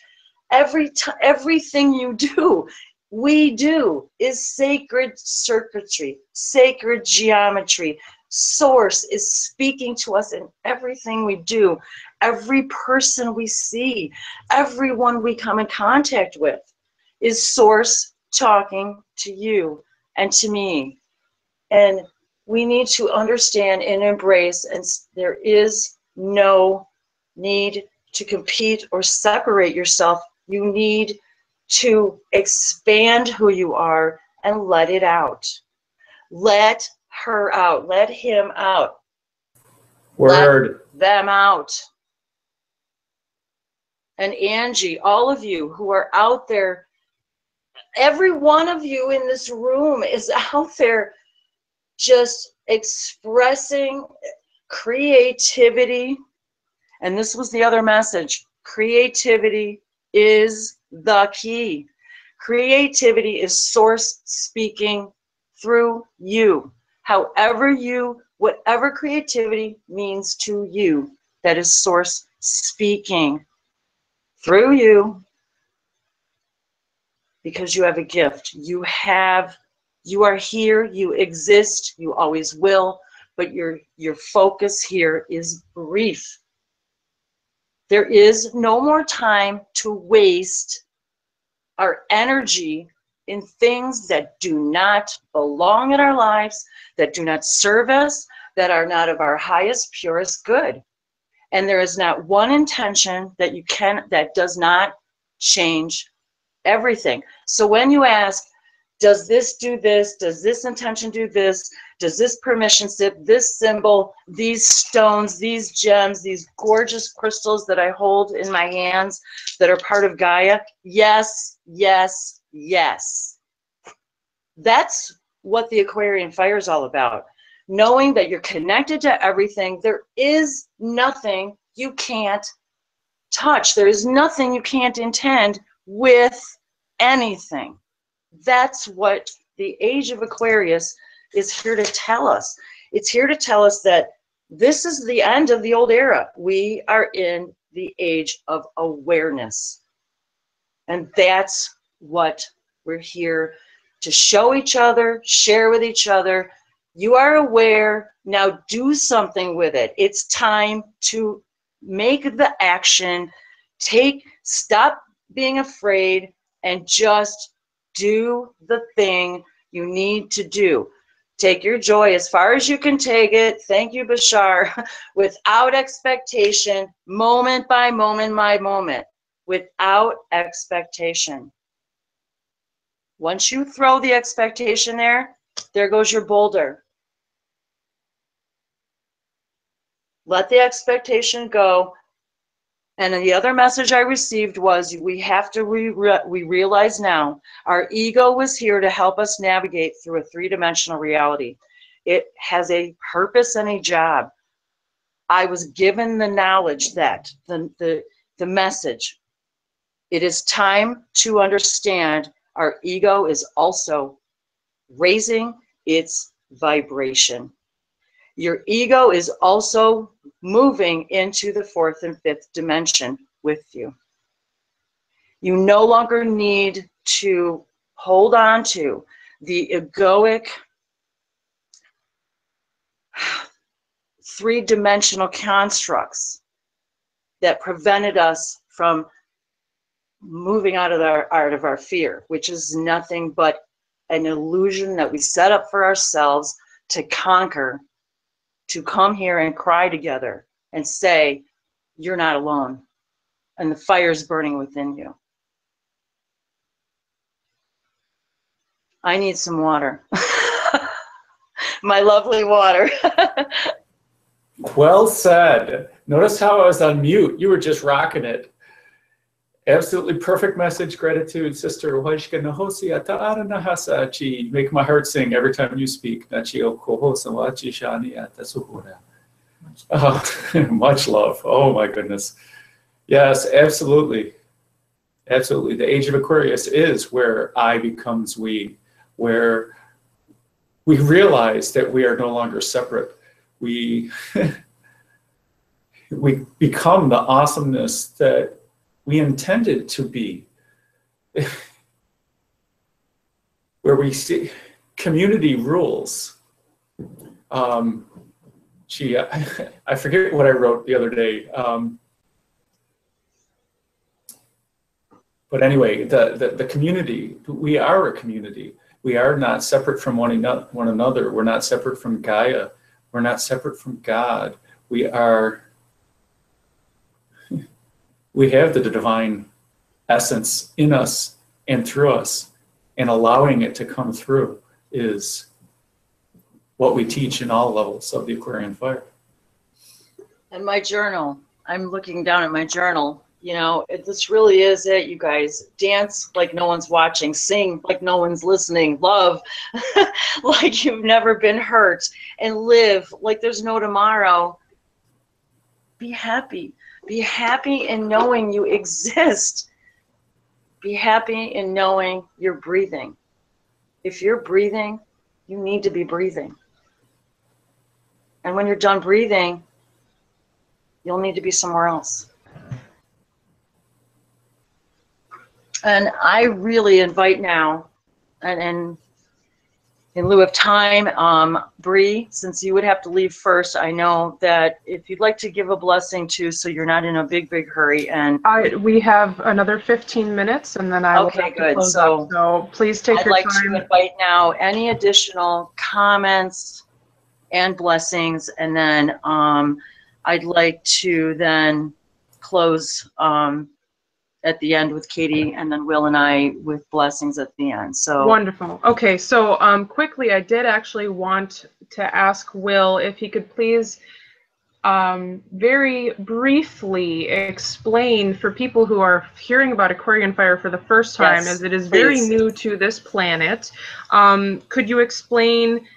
every time, everything you do, we do is sacred circuitry, sacred geometry. Source is speaking to us in everything we do, every person we see, everyone we come in contact with is Source talking to you and to me. And we need to understand and embrace, and there is no need to compete or separate yourself. You need to expand who you are and let it out. Let her out. Let him out. Word. Let them out. And Angie, all of you who are out there, every one of you in this room is out there just expressing creativity. And this was the other message creativity is the key. Creativity is source speaking through you. However, you, whatever creativity means to you, that is source speaking through you because you have a gift. You have you are here, you exist, you always will, but your, your focus here is brief. There is no more time to waste our energy in things that do not belong in our lives, that do not serve us, that are not of our highest, purest good. And there is not one intention that you can that does not change everything. So when you ask, does this do this? Does this intention do this? Does this permission slip, this symbol, these stones, these gems, these gorgeous crystals that I hold in my hands that are part of Gaia? Yes, yes, yes. That's what the Aquarian fire is all about. Knowing that you're connected to everything. There is nothing you can't touch. There is nothing you can't intend with anything. That's what the age of Aquarius is here to tell us. It's here to tell us that this is the end of the old era. We are in the age of awareness. And that's what we're here to show each other, share with each other. You are aware, now do something with it. It's time to make the action, take, stop being afraid, and just do the thing you need to do. Take your joy as far as you can take it. Thank you, Bashar. Without expectation, moment by moment by moment. Without expectation. Once you throw the expectation there, there goes your boulder. Let the expectation go and the other message I received was we have to re we realize now our ego was here to help us navigate through a three-dimensional reality. It has a purpose and a job. I was given the knowledge that the the the message it is time to understand our ego is also raising its vibration. Your ego is also moving into the fourth and fifth dimension with you. You no longer need to hold on to the egoic three dimensional constructs that prevented us from moving out of our out of our fear, which is nothing but an illusion that we set up for ourselves to conquer, to come here and cry together and say, You're not alone. And the fire's burning within you. I need some water. My lovely water. Well said. Notice how I was on mute. You were just rocking it. Absolutely perfect message. Gratitude, sister. Make my heart sing every time you speak. Oh, much love. Oh my goodness. Yes, absolutely. Absolutely. The age of Aquarius is where I becomes we, where we realize that we are no longer separate we we become the awesomeness that we intended to be where we see community rules. Um, gee I, I, forget what i wrote the other day um, but anyway the, the, the community we are a community. We are not separate from one, one another. We're not separate from gaia. We're not separate from God. We are, we have the divine essence in us and through us, and allowing it to come through is what we teach in all levels of the Aquarian fire. And my journal, I'm looking down at my journal you know, it, this really is it, you guys. Dance like no one's watching, sing like no one's listening, love like you've never been hurt, and live like there's no tomorrow. Be happy. Be happy in knowing you exist. Be happy in knowing you're breathing. If you're breathing, you need to be breathing. And when you're done breathing, you'll need to be somewhere else. And I really invite now, and, and in lieu of time, um, Bree, since you would have to leave first, I know that if you'd like to give a blessing too, so you're not in a big, big hurry. And I, we have another 15 minutes, and then I will okay, have to good. close So up. So please take I'd your like time. to invite now any additional comments and blessings, and then um, I'd like to then close um, at the end with Katie, and then Will and I with blessings at the end. So Wonderful. Okay, so um, quickly, I did actually want to ask Will if he could please um, very briefly explain for people who are hearing about Aquarian fire for the first time, Yes, as it is very please. new to this planet. Um, could you explain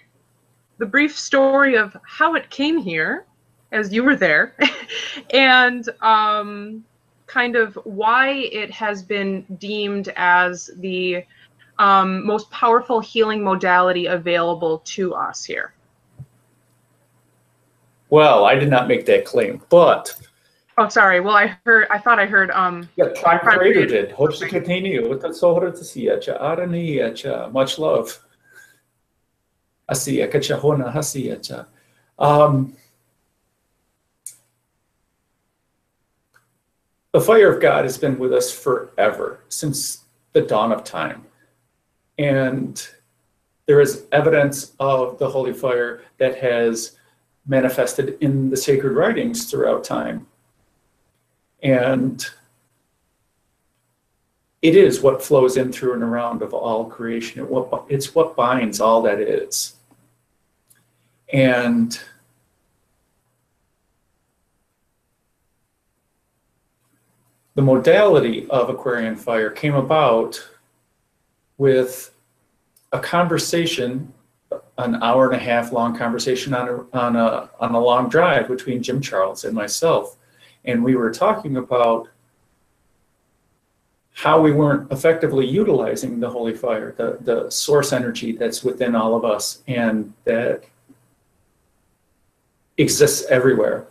the brief story of how it came here, as you were there, and um, kind of why it has been deemed as the um, most powerful healing modality available to us here? Well, I did not make that claim, but Oh, sorry. Well, I heard. I thought I heard. Um. yeah, Prime Creator did. Hope to continue. With that sohra to see. Much love. Asiya kachahona hasiyacha. Um, the fire of God has been with us forever, since the dawn of time. And there is evidence of the holy fire that has manifested in the sacred writings throughout time. And it is what flows in through and around of all creation. It's what binds all that is. And the modality of Aquarian fire came about with a conversation, an hour and a half long conversation on a, on a, on a long drive between Jim Charles and myself. And we were talking about how we weren't effectively utilizing the holy fire, the, the source energy that's within all of us and that exists everywhere,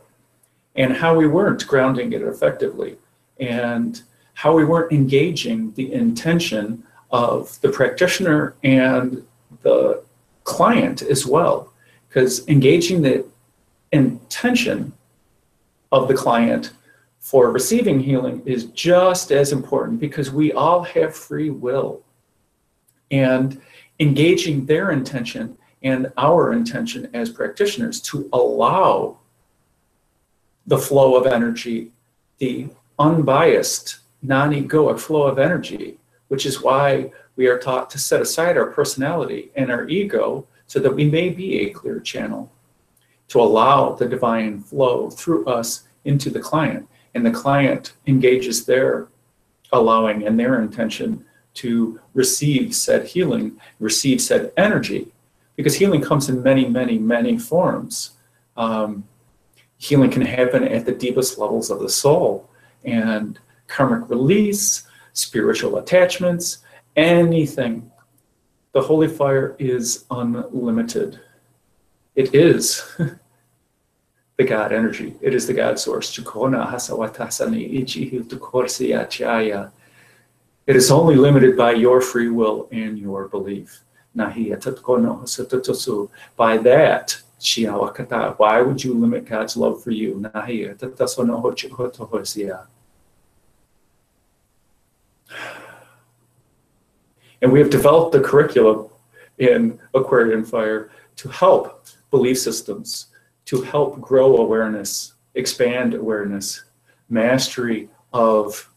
and how we weren't grounding it effectively, and how we weren't engaging the intention of the practitioner and the client as well. Because engaging the intention of the client for receiving healing is just as important because we all have free will. And engaging their intention and our intention as practitioners to allow the flow of energy, the unbiased, non egoic flow of energy, which is why we are taught to set aside our personality and our ego so that we may be a clear channel to allow the divine flow through us into the client. And the client engages their allowing and their intention to receive said healing, receive said energy, because healing comes in many, many, many forms. Um, healing can happen at the deepest levels of the soul, and karmic release, spiritual attachments, anything. The holy fire is unlimited. It is the God energy. It is the God source. It is only limited by your free will and your belief. By that, why would you limit God's love for you? And we have developed the curriculum in Aquarian Fire to help belief systems, to help grow awareness, expand awareness, mastery of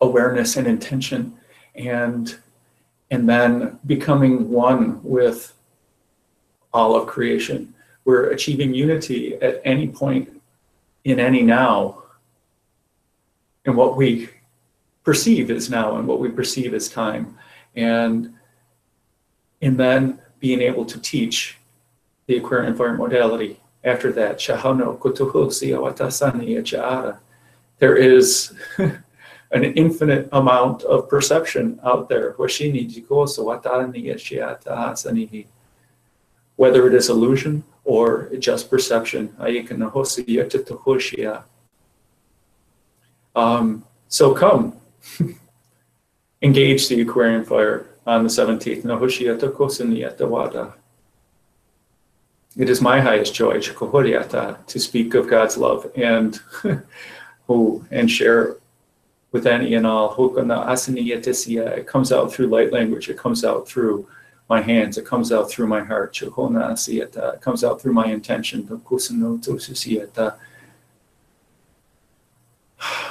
awareness and intention, and, and then becoming one with all of creation. We're achieving unity at any point in any now. And what we perceive as now and what we perceive as time. And, and then being able to teach the Aquarian fire modality after that. There is an infinite amount of perception out there. Whether it is illusion or just perception. Um, so come, engage the Aquarian fire on the 17th. It is my highest joy to speak of God's love and who and share with any and all. It comes out through light language. It comes out through my hands. It comes out through my heart. It comes out through my intention.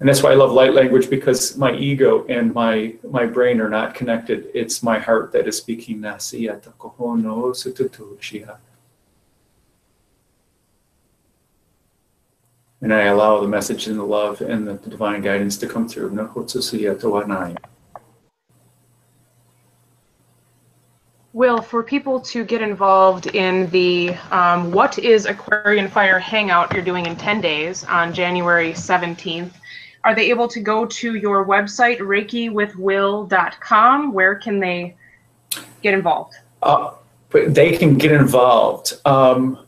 and that's why I love light language because my ego and my my brain are not connected. It's my heart that is speaking. And I allow the message and the love and the, divine guidance to come through. Will, for people to get involved in the um, What is Aquarian Fire Hangout you're doing in 10 days on January 17th, are they able to go to your website, reikiwithwill.com? Where can they get involved? Uh, they can get involved. Um,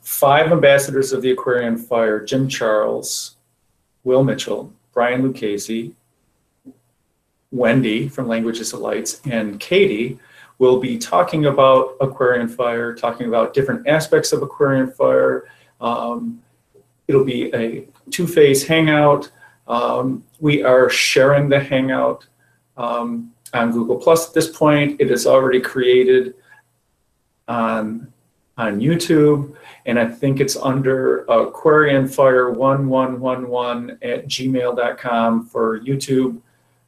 five ambassadors of the Aquarian Fire Jim Charles, Will Mitchell, Brian Lucchese, Wendy from Languages of Lights, and Katie will be talking about Aquarian Fire, talking about different aspects of Aquarian Fire. Um, it'll be a two phase hangout. Um, we are sharing the Hangout um, on Google Plus at this point. It is already created on, on YouTube, and I think it's under aquarianfire1111 at gmail.com for YouTube.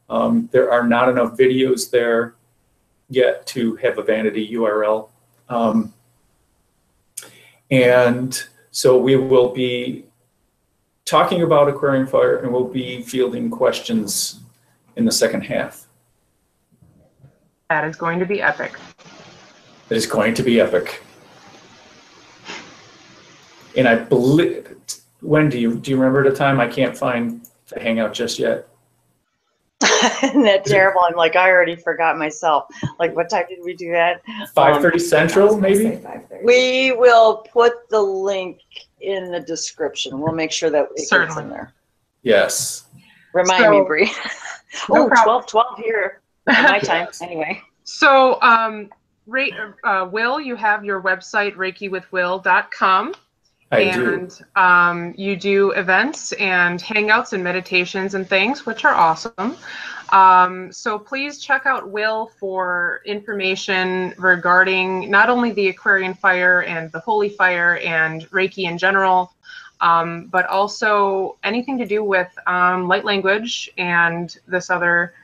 Um, there are not enough videos there yet to have a vanity URL. Um, and so we will be talking about Aquarian Fire and we'll be fielding questions in the second half. That is going to be epic. It is going to be epic. And I believe, when do you, do you remember the time? I can't find the hangout just yet. Isn't that terrible? I'm like, I already forgot myself. Like, what time did we do that? Five thirty um, Central, maybe. We will put the link in the description. We'll make sure that it gets Certainly. in there. Yes. Remind So- me, Bree. No oh, problem. 12, 12 here. at My time, anyway. So, um, Ra- uh, Will, you have your website, reikiwithwill.com. I do. and um, you do events and hangouts and meditations and things, which are awesome. Um, so please check out Will for information regarding not only the Aquarian fire and the Holy Fire and Reiki in general, um, but also anything to do with um, light language and this other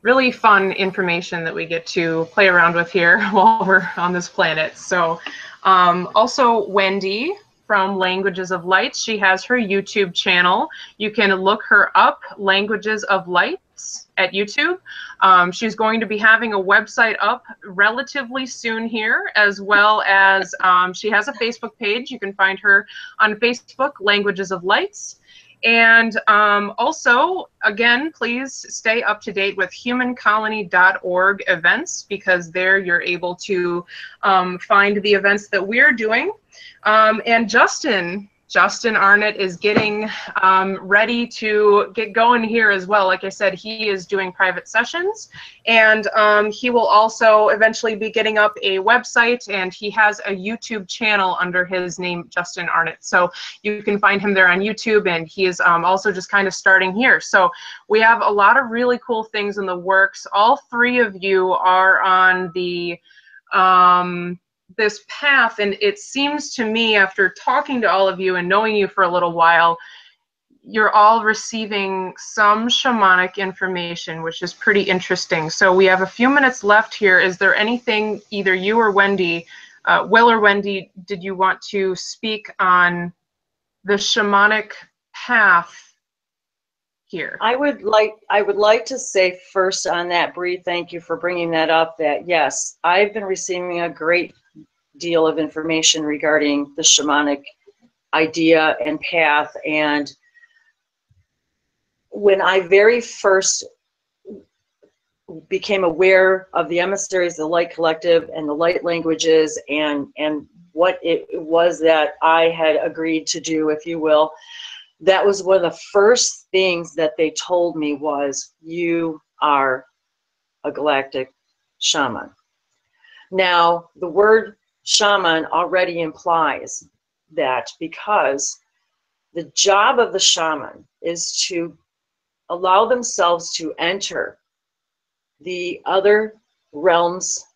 really fun information that we get to play around with here while we're on this planet. So, um, also Wendy from Languages of Light, she has her YouTube channel. You can look her up, Languages of Lights, at YouTube. Um, she's going to be having a website up relatively soon here, as well as um, she has a Facebook page. You can find her on Facebook, Languages of Lights. And um, also, again, please stay up to date with humancolony.org events because there you're able to um, find the events that we're doing. Um, and Justin, Justin Arnott is getting um, ready to get going here as well. Like I said, he is doing private sessions and um, he will also eventually be getting up a website and he has a YouTube channel under his name, Justin Arnott. So you can find him there on YouTube and he is um, also just kind of starting here. So we have a lot of really cool things in the works. All three of you are on the um, this path and it seems to me after talking to all of you and knowing you for a little while you're all receiving some shamanic information which is pretty interesting so we have a few minutes left here is there anything either you or wendy uh, will or wendy did you want to speak on the shamanic path here I would like I would like to say first on that, Bree, thank you for bringing that up. That yes, I've been receiving a great deal of information regarding the shamanic idea and path. And when I very first became aware of the emissaries, the light collective, and the light languages, and and what it was that I had agreed to do, if you will, that was one of the first things that they told me was you are a galactic shaman now the word shaman already implies that because the job of the shaman is to allow themselves to enter the other realms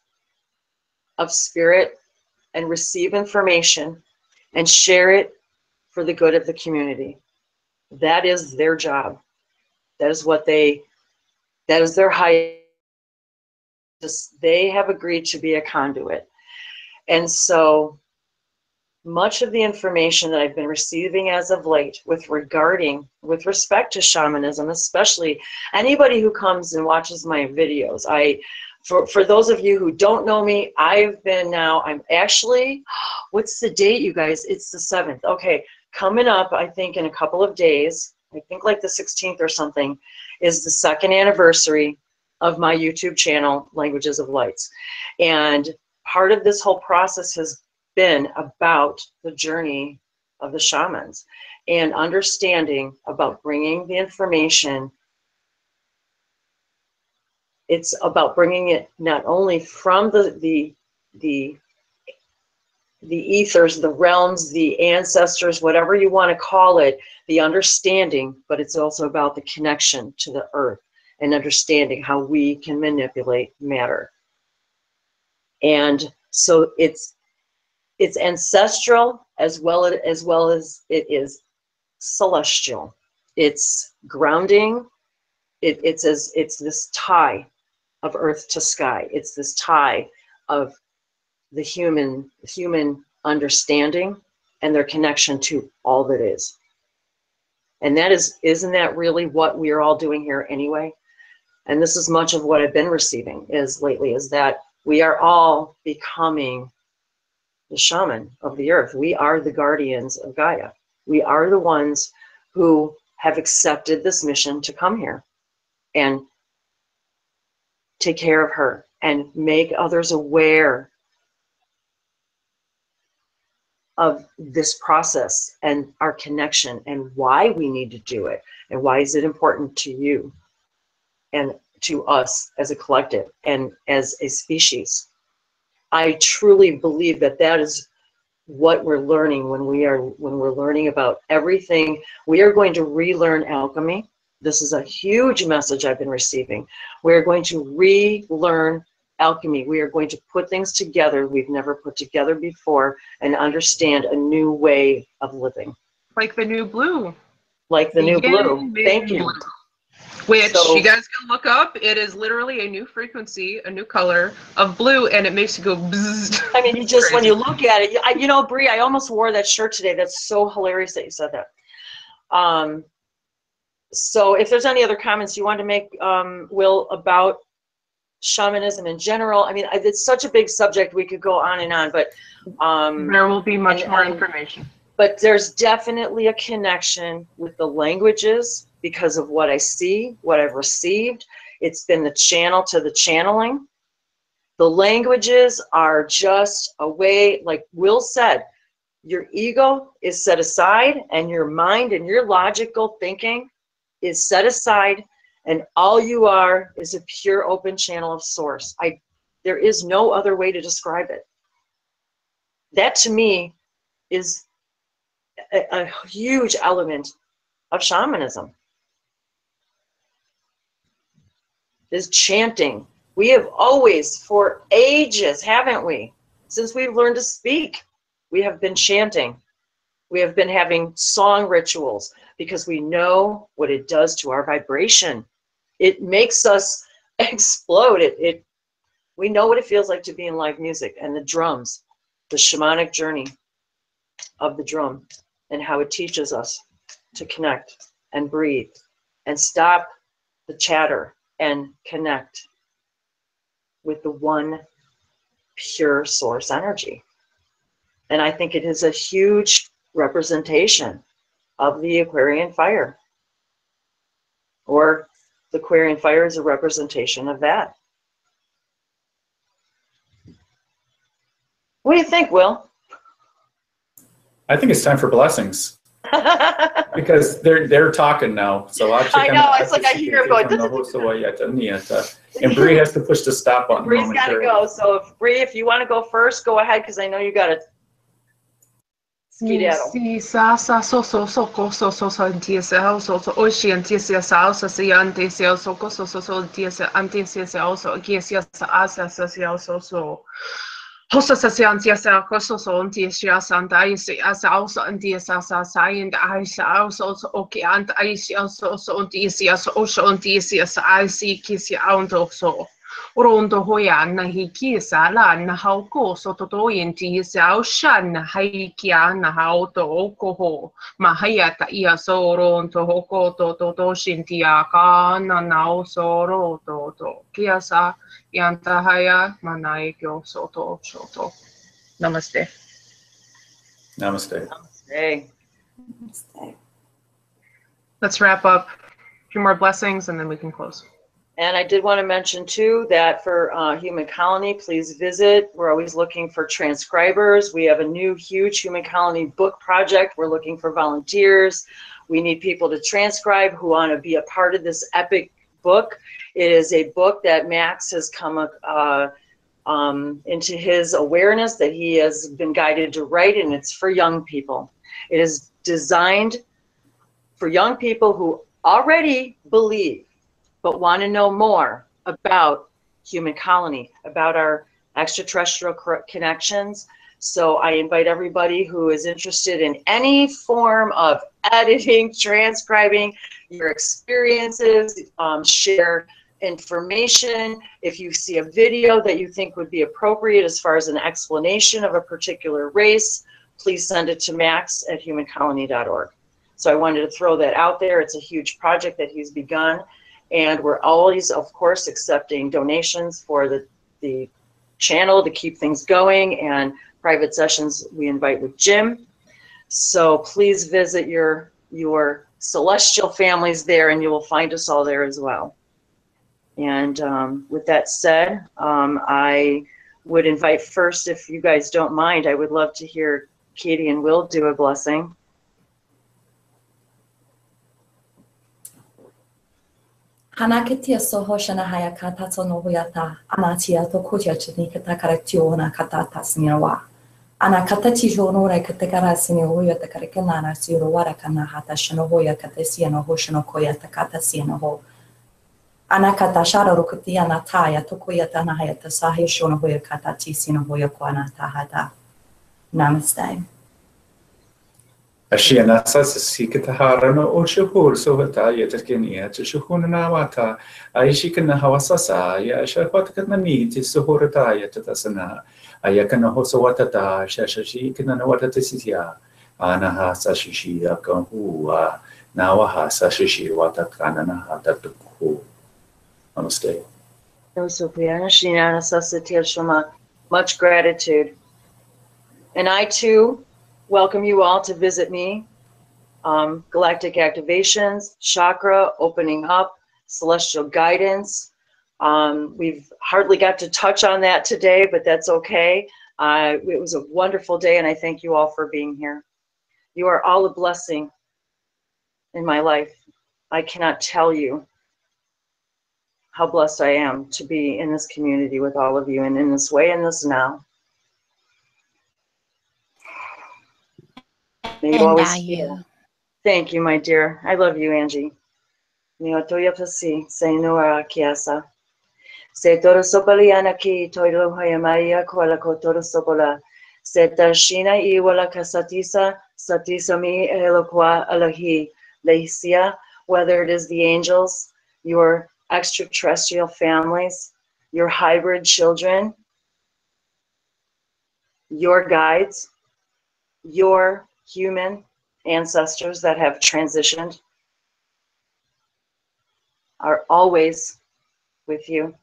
of spirit and receive information and share it for the good of the community. That is their job. That is what they that is their high they have agreed to be a conduit and so much of the information that i've been receiving as of late with regarding with respect to shamanism especially anybody who comes and watches my videos i for, for those of you who don't know me i've been now i'm actually what's the date you guys it's the 7th okay coming up, I think in a couple of days, I think like the 16th or something, is the second anniversary of my YouTube channel, Languages of Lights. And part of this whole process has been about the journey of the shamans and understanding about bringing the information. It's about bringing it not only from the, the, the the ethers, the realms, the ancestors, whatever you want to call it, the understanding, but it's also about the connection to the earth and understanding how we can manipulate matter. And so it's it's ancestral as well as well as it is celestial. It's grounding. It, it's as it's this tie of earth to sky. It's this tie of the human human understanding and their connection to all that is and that is isn't that really what we're all doing here anyway and this is much of what i've been receiving is lately is that we are all becoming the shaman of the earth. We are the guardians of gaia. We are the ones who have accepted this mission to come here and take care of her and make others aware of this process and our connection and why we need to do it and why is it important to you. And to us as a collective and as a species. I truly believe that that is what we're learning when we are when we're learning about everything. We are going to relearn alchemy. This is a huge message i've been receiving. We're going to relearn alchemy. We are going to put things together we've never put together before and understand a new way of living. Like the new blue. like the new blue. Thank you Which So- you guys can look up. It is literally a new frequency, a new color of blue, and it makes you go bzzz. I mean, you just when you look at it, you- I, you know, Bree, I almost wore that shirt today. That's so hilarious that you said that. Um, so if there's any other comments you want to make, um, Will, about shamanism in general, I mean, it's such a big subject. We could go on and on, but um, There will be much and- more information. but there's definitely a connection with the languages because of what I see, what I've received. It's been the channel to the channeling. The languages are just a way, like Will said, your ego is set aside and your mind and your logical thinking is set aside and all you are is a pure open channel of source. I there is no other way to describe it. That to me is a, a huge element of shamanism is chanting. We have always for ages haven't we? Since we've learned to speak we have been chanting. We have been having song rituals because we know what it does to our vibration. It makes us explode. It, it we know what it feels like to be in live music and the drums the shamanic journey of the drum and how it teaches us to connect and breathe and stop the chatter and connect with the one pure source energy. And I think it is a huge representation of the Aquarian fire. Or the Aquarian fire is a representation of that. What do you think, Will? I think it's time for blessings because they're they're talking now. So I'll check I know, it's like I hear him going, from the host of Wayata Nieta. Uh, and Bree has to push the stop button Bree's got to go. So, if, Bree, if you want to go first, go ahead because I know you got to skedaddle. Si so so so ko so so so so so oshi sa so si so ko so so so so so sa so so so an dia sa sa sa and ai sa so so okay an ai se so so an dia se so so an dia se sa ai si ki se an do so Rondo hoia na hiki sa la na hauko so to to inti sa o shan na haiki na hau to o koho ma haia ta ia so ronto hoko to to to shinti a ka na na o so ro to to kia sa yanta haia manai kyo so to so namaste Namaste. Hey. let's wrap up a few more blessings and then we can close And I did want to mention too that for uh, Human Colony, please visit. We're always looking for transcribers. We have a new huge Human Colony book project. We're looking for volunteers. We need people to transcribe who want to be a part of this epic book. It is a book that Max has come uh, um, into his awareness that he has been guided to write, and it's for young people. It is designed for young people who already believe but want to know more about human colony, about our extraterrestrial connections. So I invite everybody who is interested in any form of editing, transcribing your experiences, um, share information. If you see a video that you think would be appropriate as far as an explanation of a particular race, please send it to max at humancolony.org. So I wanted to throw that out there. It's a huge project that he's begun. And we're always, of course, accepting donations for the, the channel to keep things going and private sessions we invite with Jim. So please visit your, your celestial families there and you will find us all there as well. And um, with that said, um, I would invite first, if you guys don't mind, I would love to hear Katie and Will do a blessing. Ke soho no. Ana tia to. Ana kata jono re ka takara sini huya takara ke nana siro wara ka na hata shano hoya ka te siano ho shano koya ta kata siano ho. Ana kata shara ro kutia na taya to koya ta na haya ta sahi shono hoya kata ti sino hoya ko ana ta hata. Namaste. Ashia sa sa sikita harana o shahur so hata ya taskenia to shahuna na wata ai shikana hawasa sa ya shahwata kana ni ti suhurata ya tatasana aya kana hoso wata ta shashashi kana na wata tisya ana tukhu namaste Much gratitude. And I too welcome you all to visit me. Um, galactic activations, chakra opening up, celestial guidance. Um, we've hardly got to touch on that today, but that's okay. Uh, it was a wonderful day, and I thank you all for being here. You are all a blessing in my life. I cannot tell you how blessed I am to be in this community with all of you and in this way and this now. May you And always you? Thank you, my dear. I love you, Angie. Niotoya pasi, se noa kiasa. Se toro sopali anaki, toilo haya maia koala ko toro sopola. Se tashina i wala kasatisa, satisa mi eloqua alahi. Leisia, whether it is the angels, your extraterrestrial families, your hybrid children, your guides, your human ancestors that have transitioned are always with you.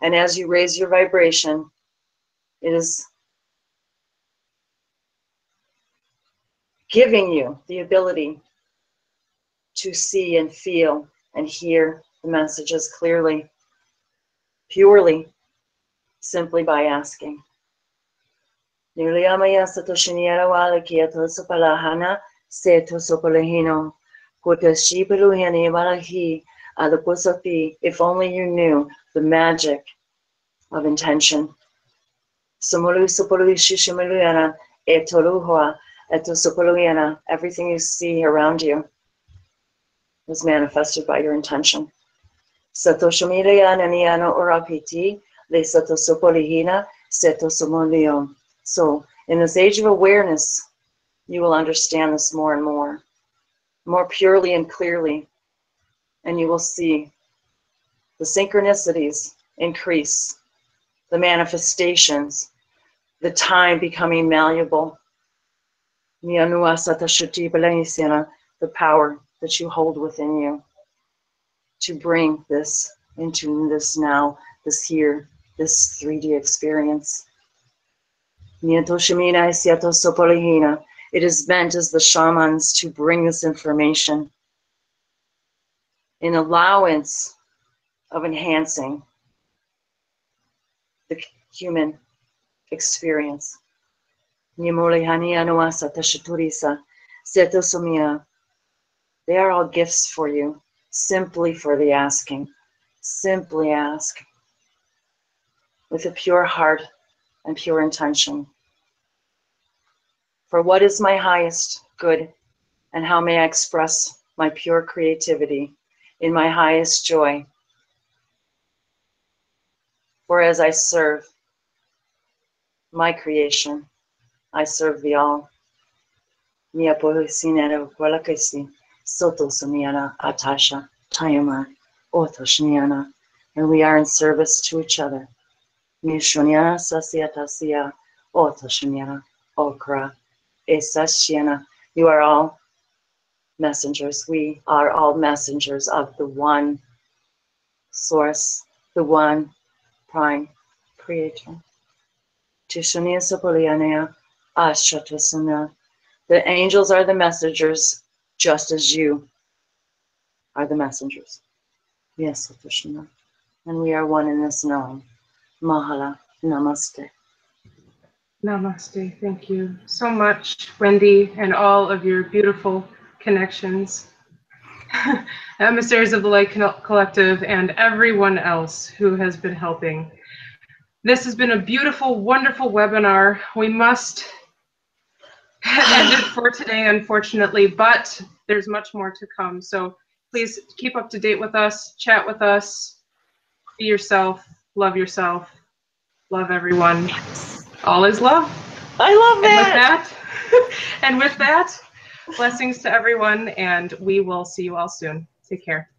And as you raise your vibration, it is giving you the ability to see and feel and hear the messages clearly, purely, simply by asking. If only you knew the magic of intention. Shishimaluyana etoluhua Everything you see around you was manifested by your intention. Satoshamilaya naniana orapiti le satosopolihina setosomolion. So in this age of awareness, you will understand this more and more, more purely and clearly, and you will see the synchronicities increase, the manifestations, the time becoming malleable. The power that you hold within you to bring this into this now, this here, this 3D experience. It is meant as the shamans to bring this information in allowance of enhancing the human experience. Setosomia. They are all gifts for you, simply for the asking. Simply ask with a pure heart and pure intention. For what is my highest good, and how may I express my pure creativity in my highest joy? For as I serve my creation, I serve the all. Mia pohisinera walakasi, soto samiana atasha, tayama, otoshniana, and we are in service to each other. Mishunyana sasiatasia, otoshniana, okra, esashiana. You are all messengers. We are all messengers of the one source, the one prime creator. Tishunia sapolianea, ashatasana, The angels are the messengers, just as you are the messengers. Yes, Krishna. And we are one in this knowing. Mahala. Namaste. Namaste. Thank you so much, Wendy, and all of your beautiful connections. Uh, Emissaries of the Light Collective, and everyone else who has been helping. This has been a beautiful, wonderful webinar. We must end it for today, unfortunately, but there's much more to come. So please keep up to date with us, chat with us, be yourself, love yourself, love everyone. All is love. I love that. And with that, and with that, blessings to everyone, and we will see you all soon. Take care.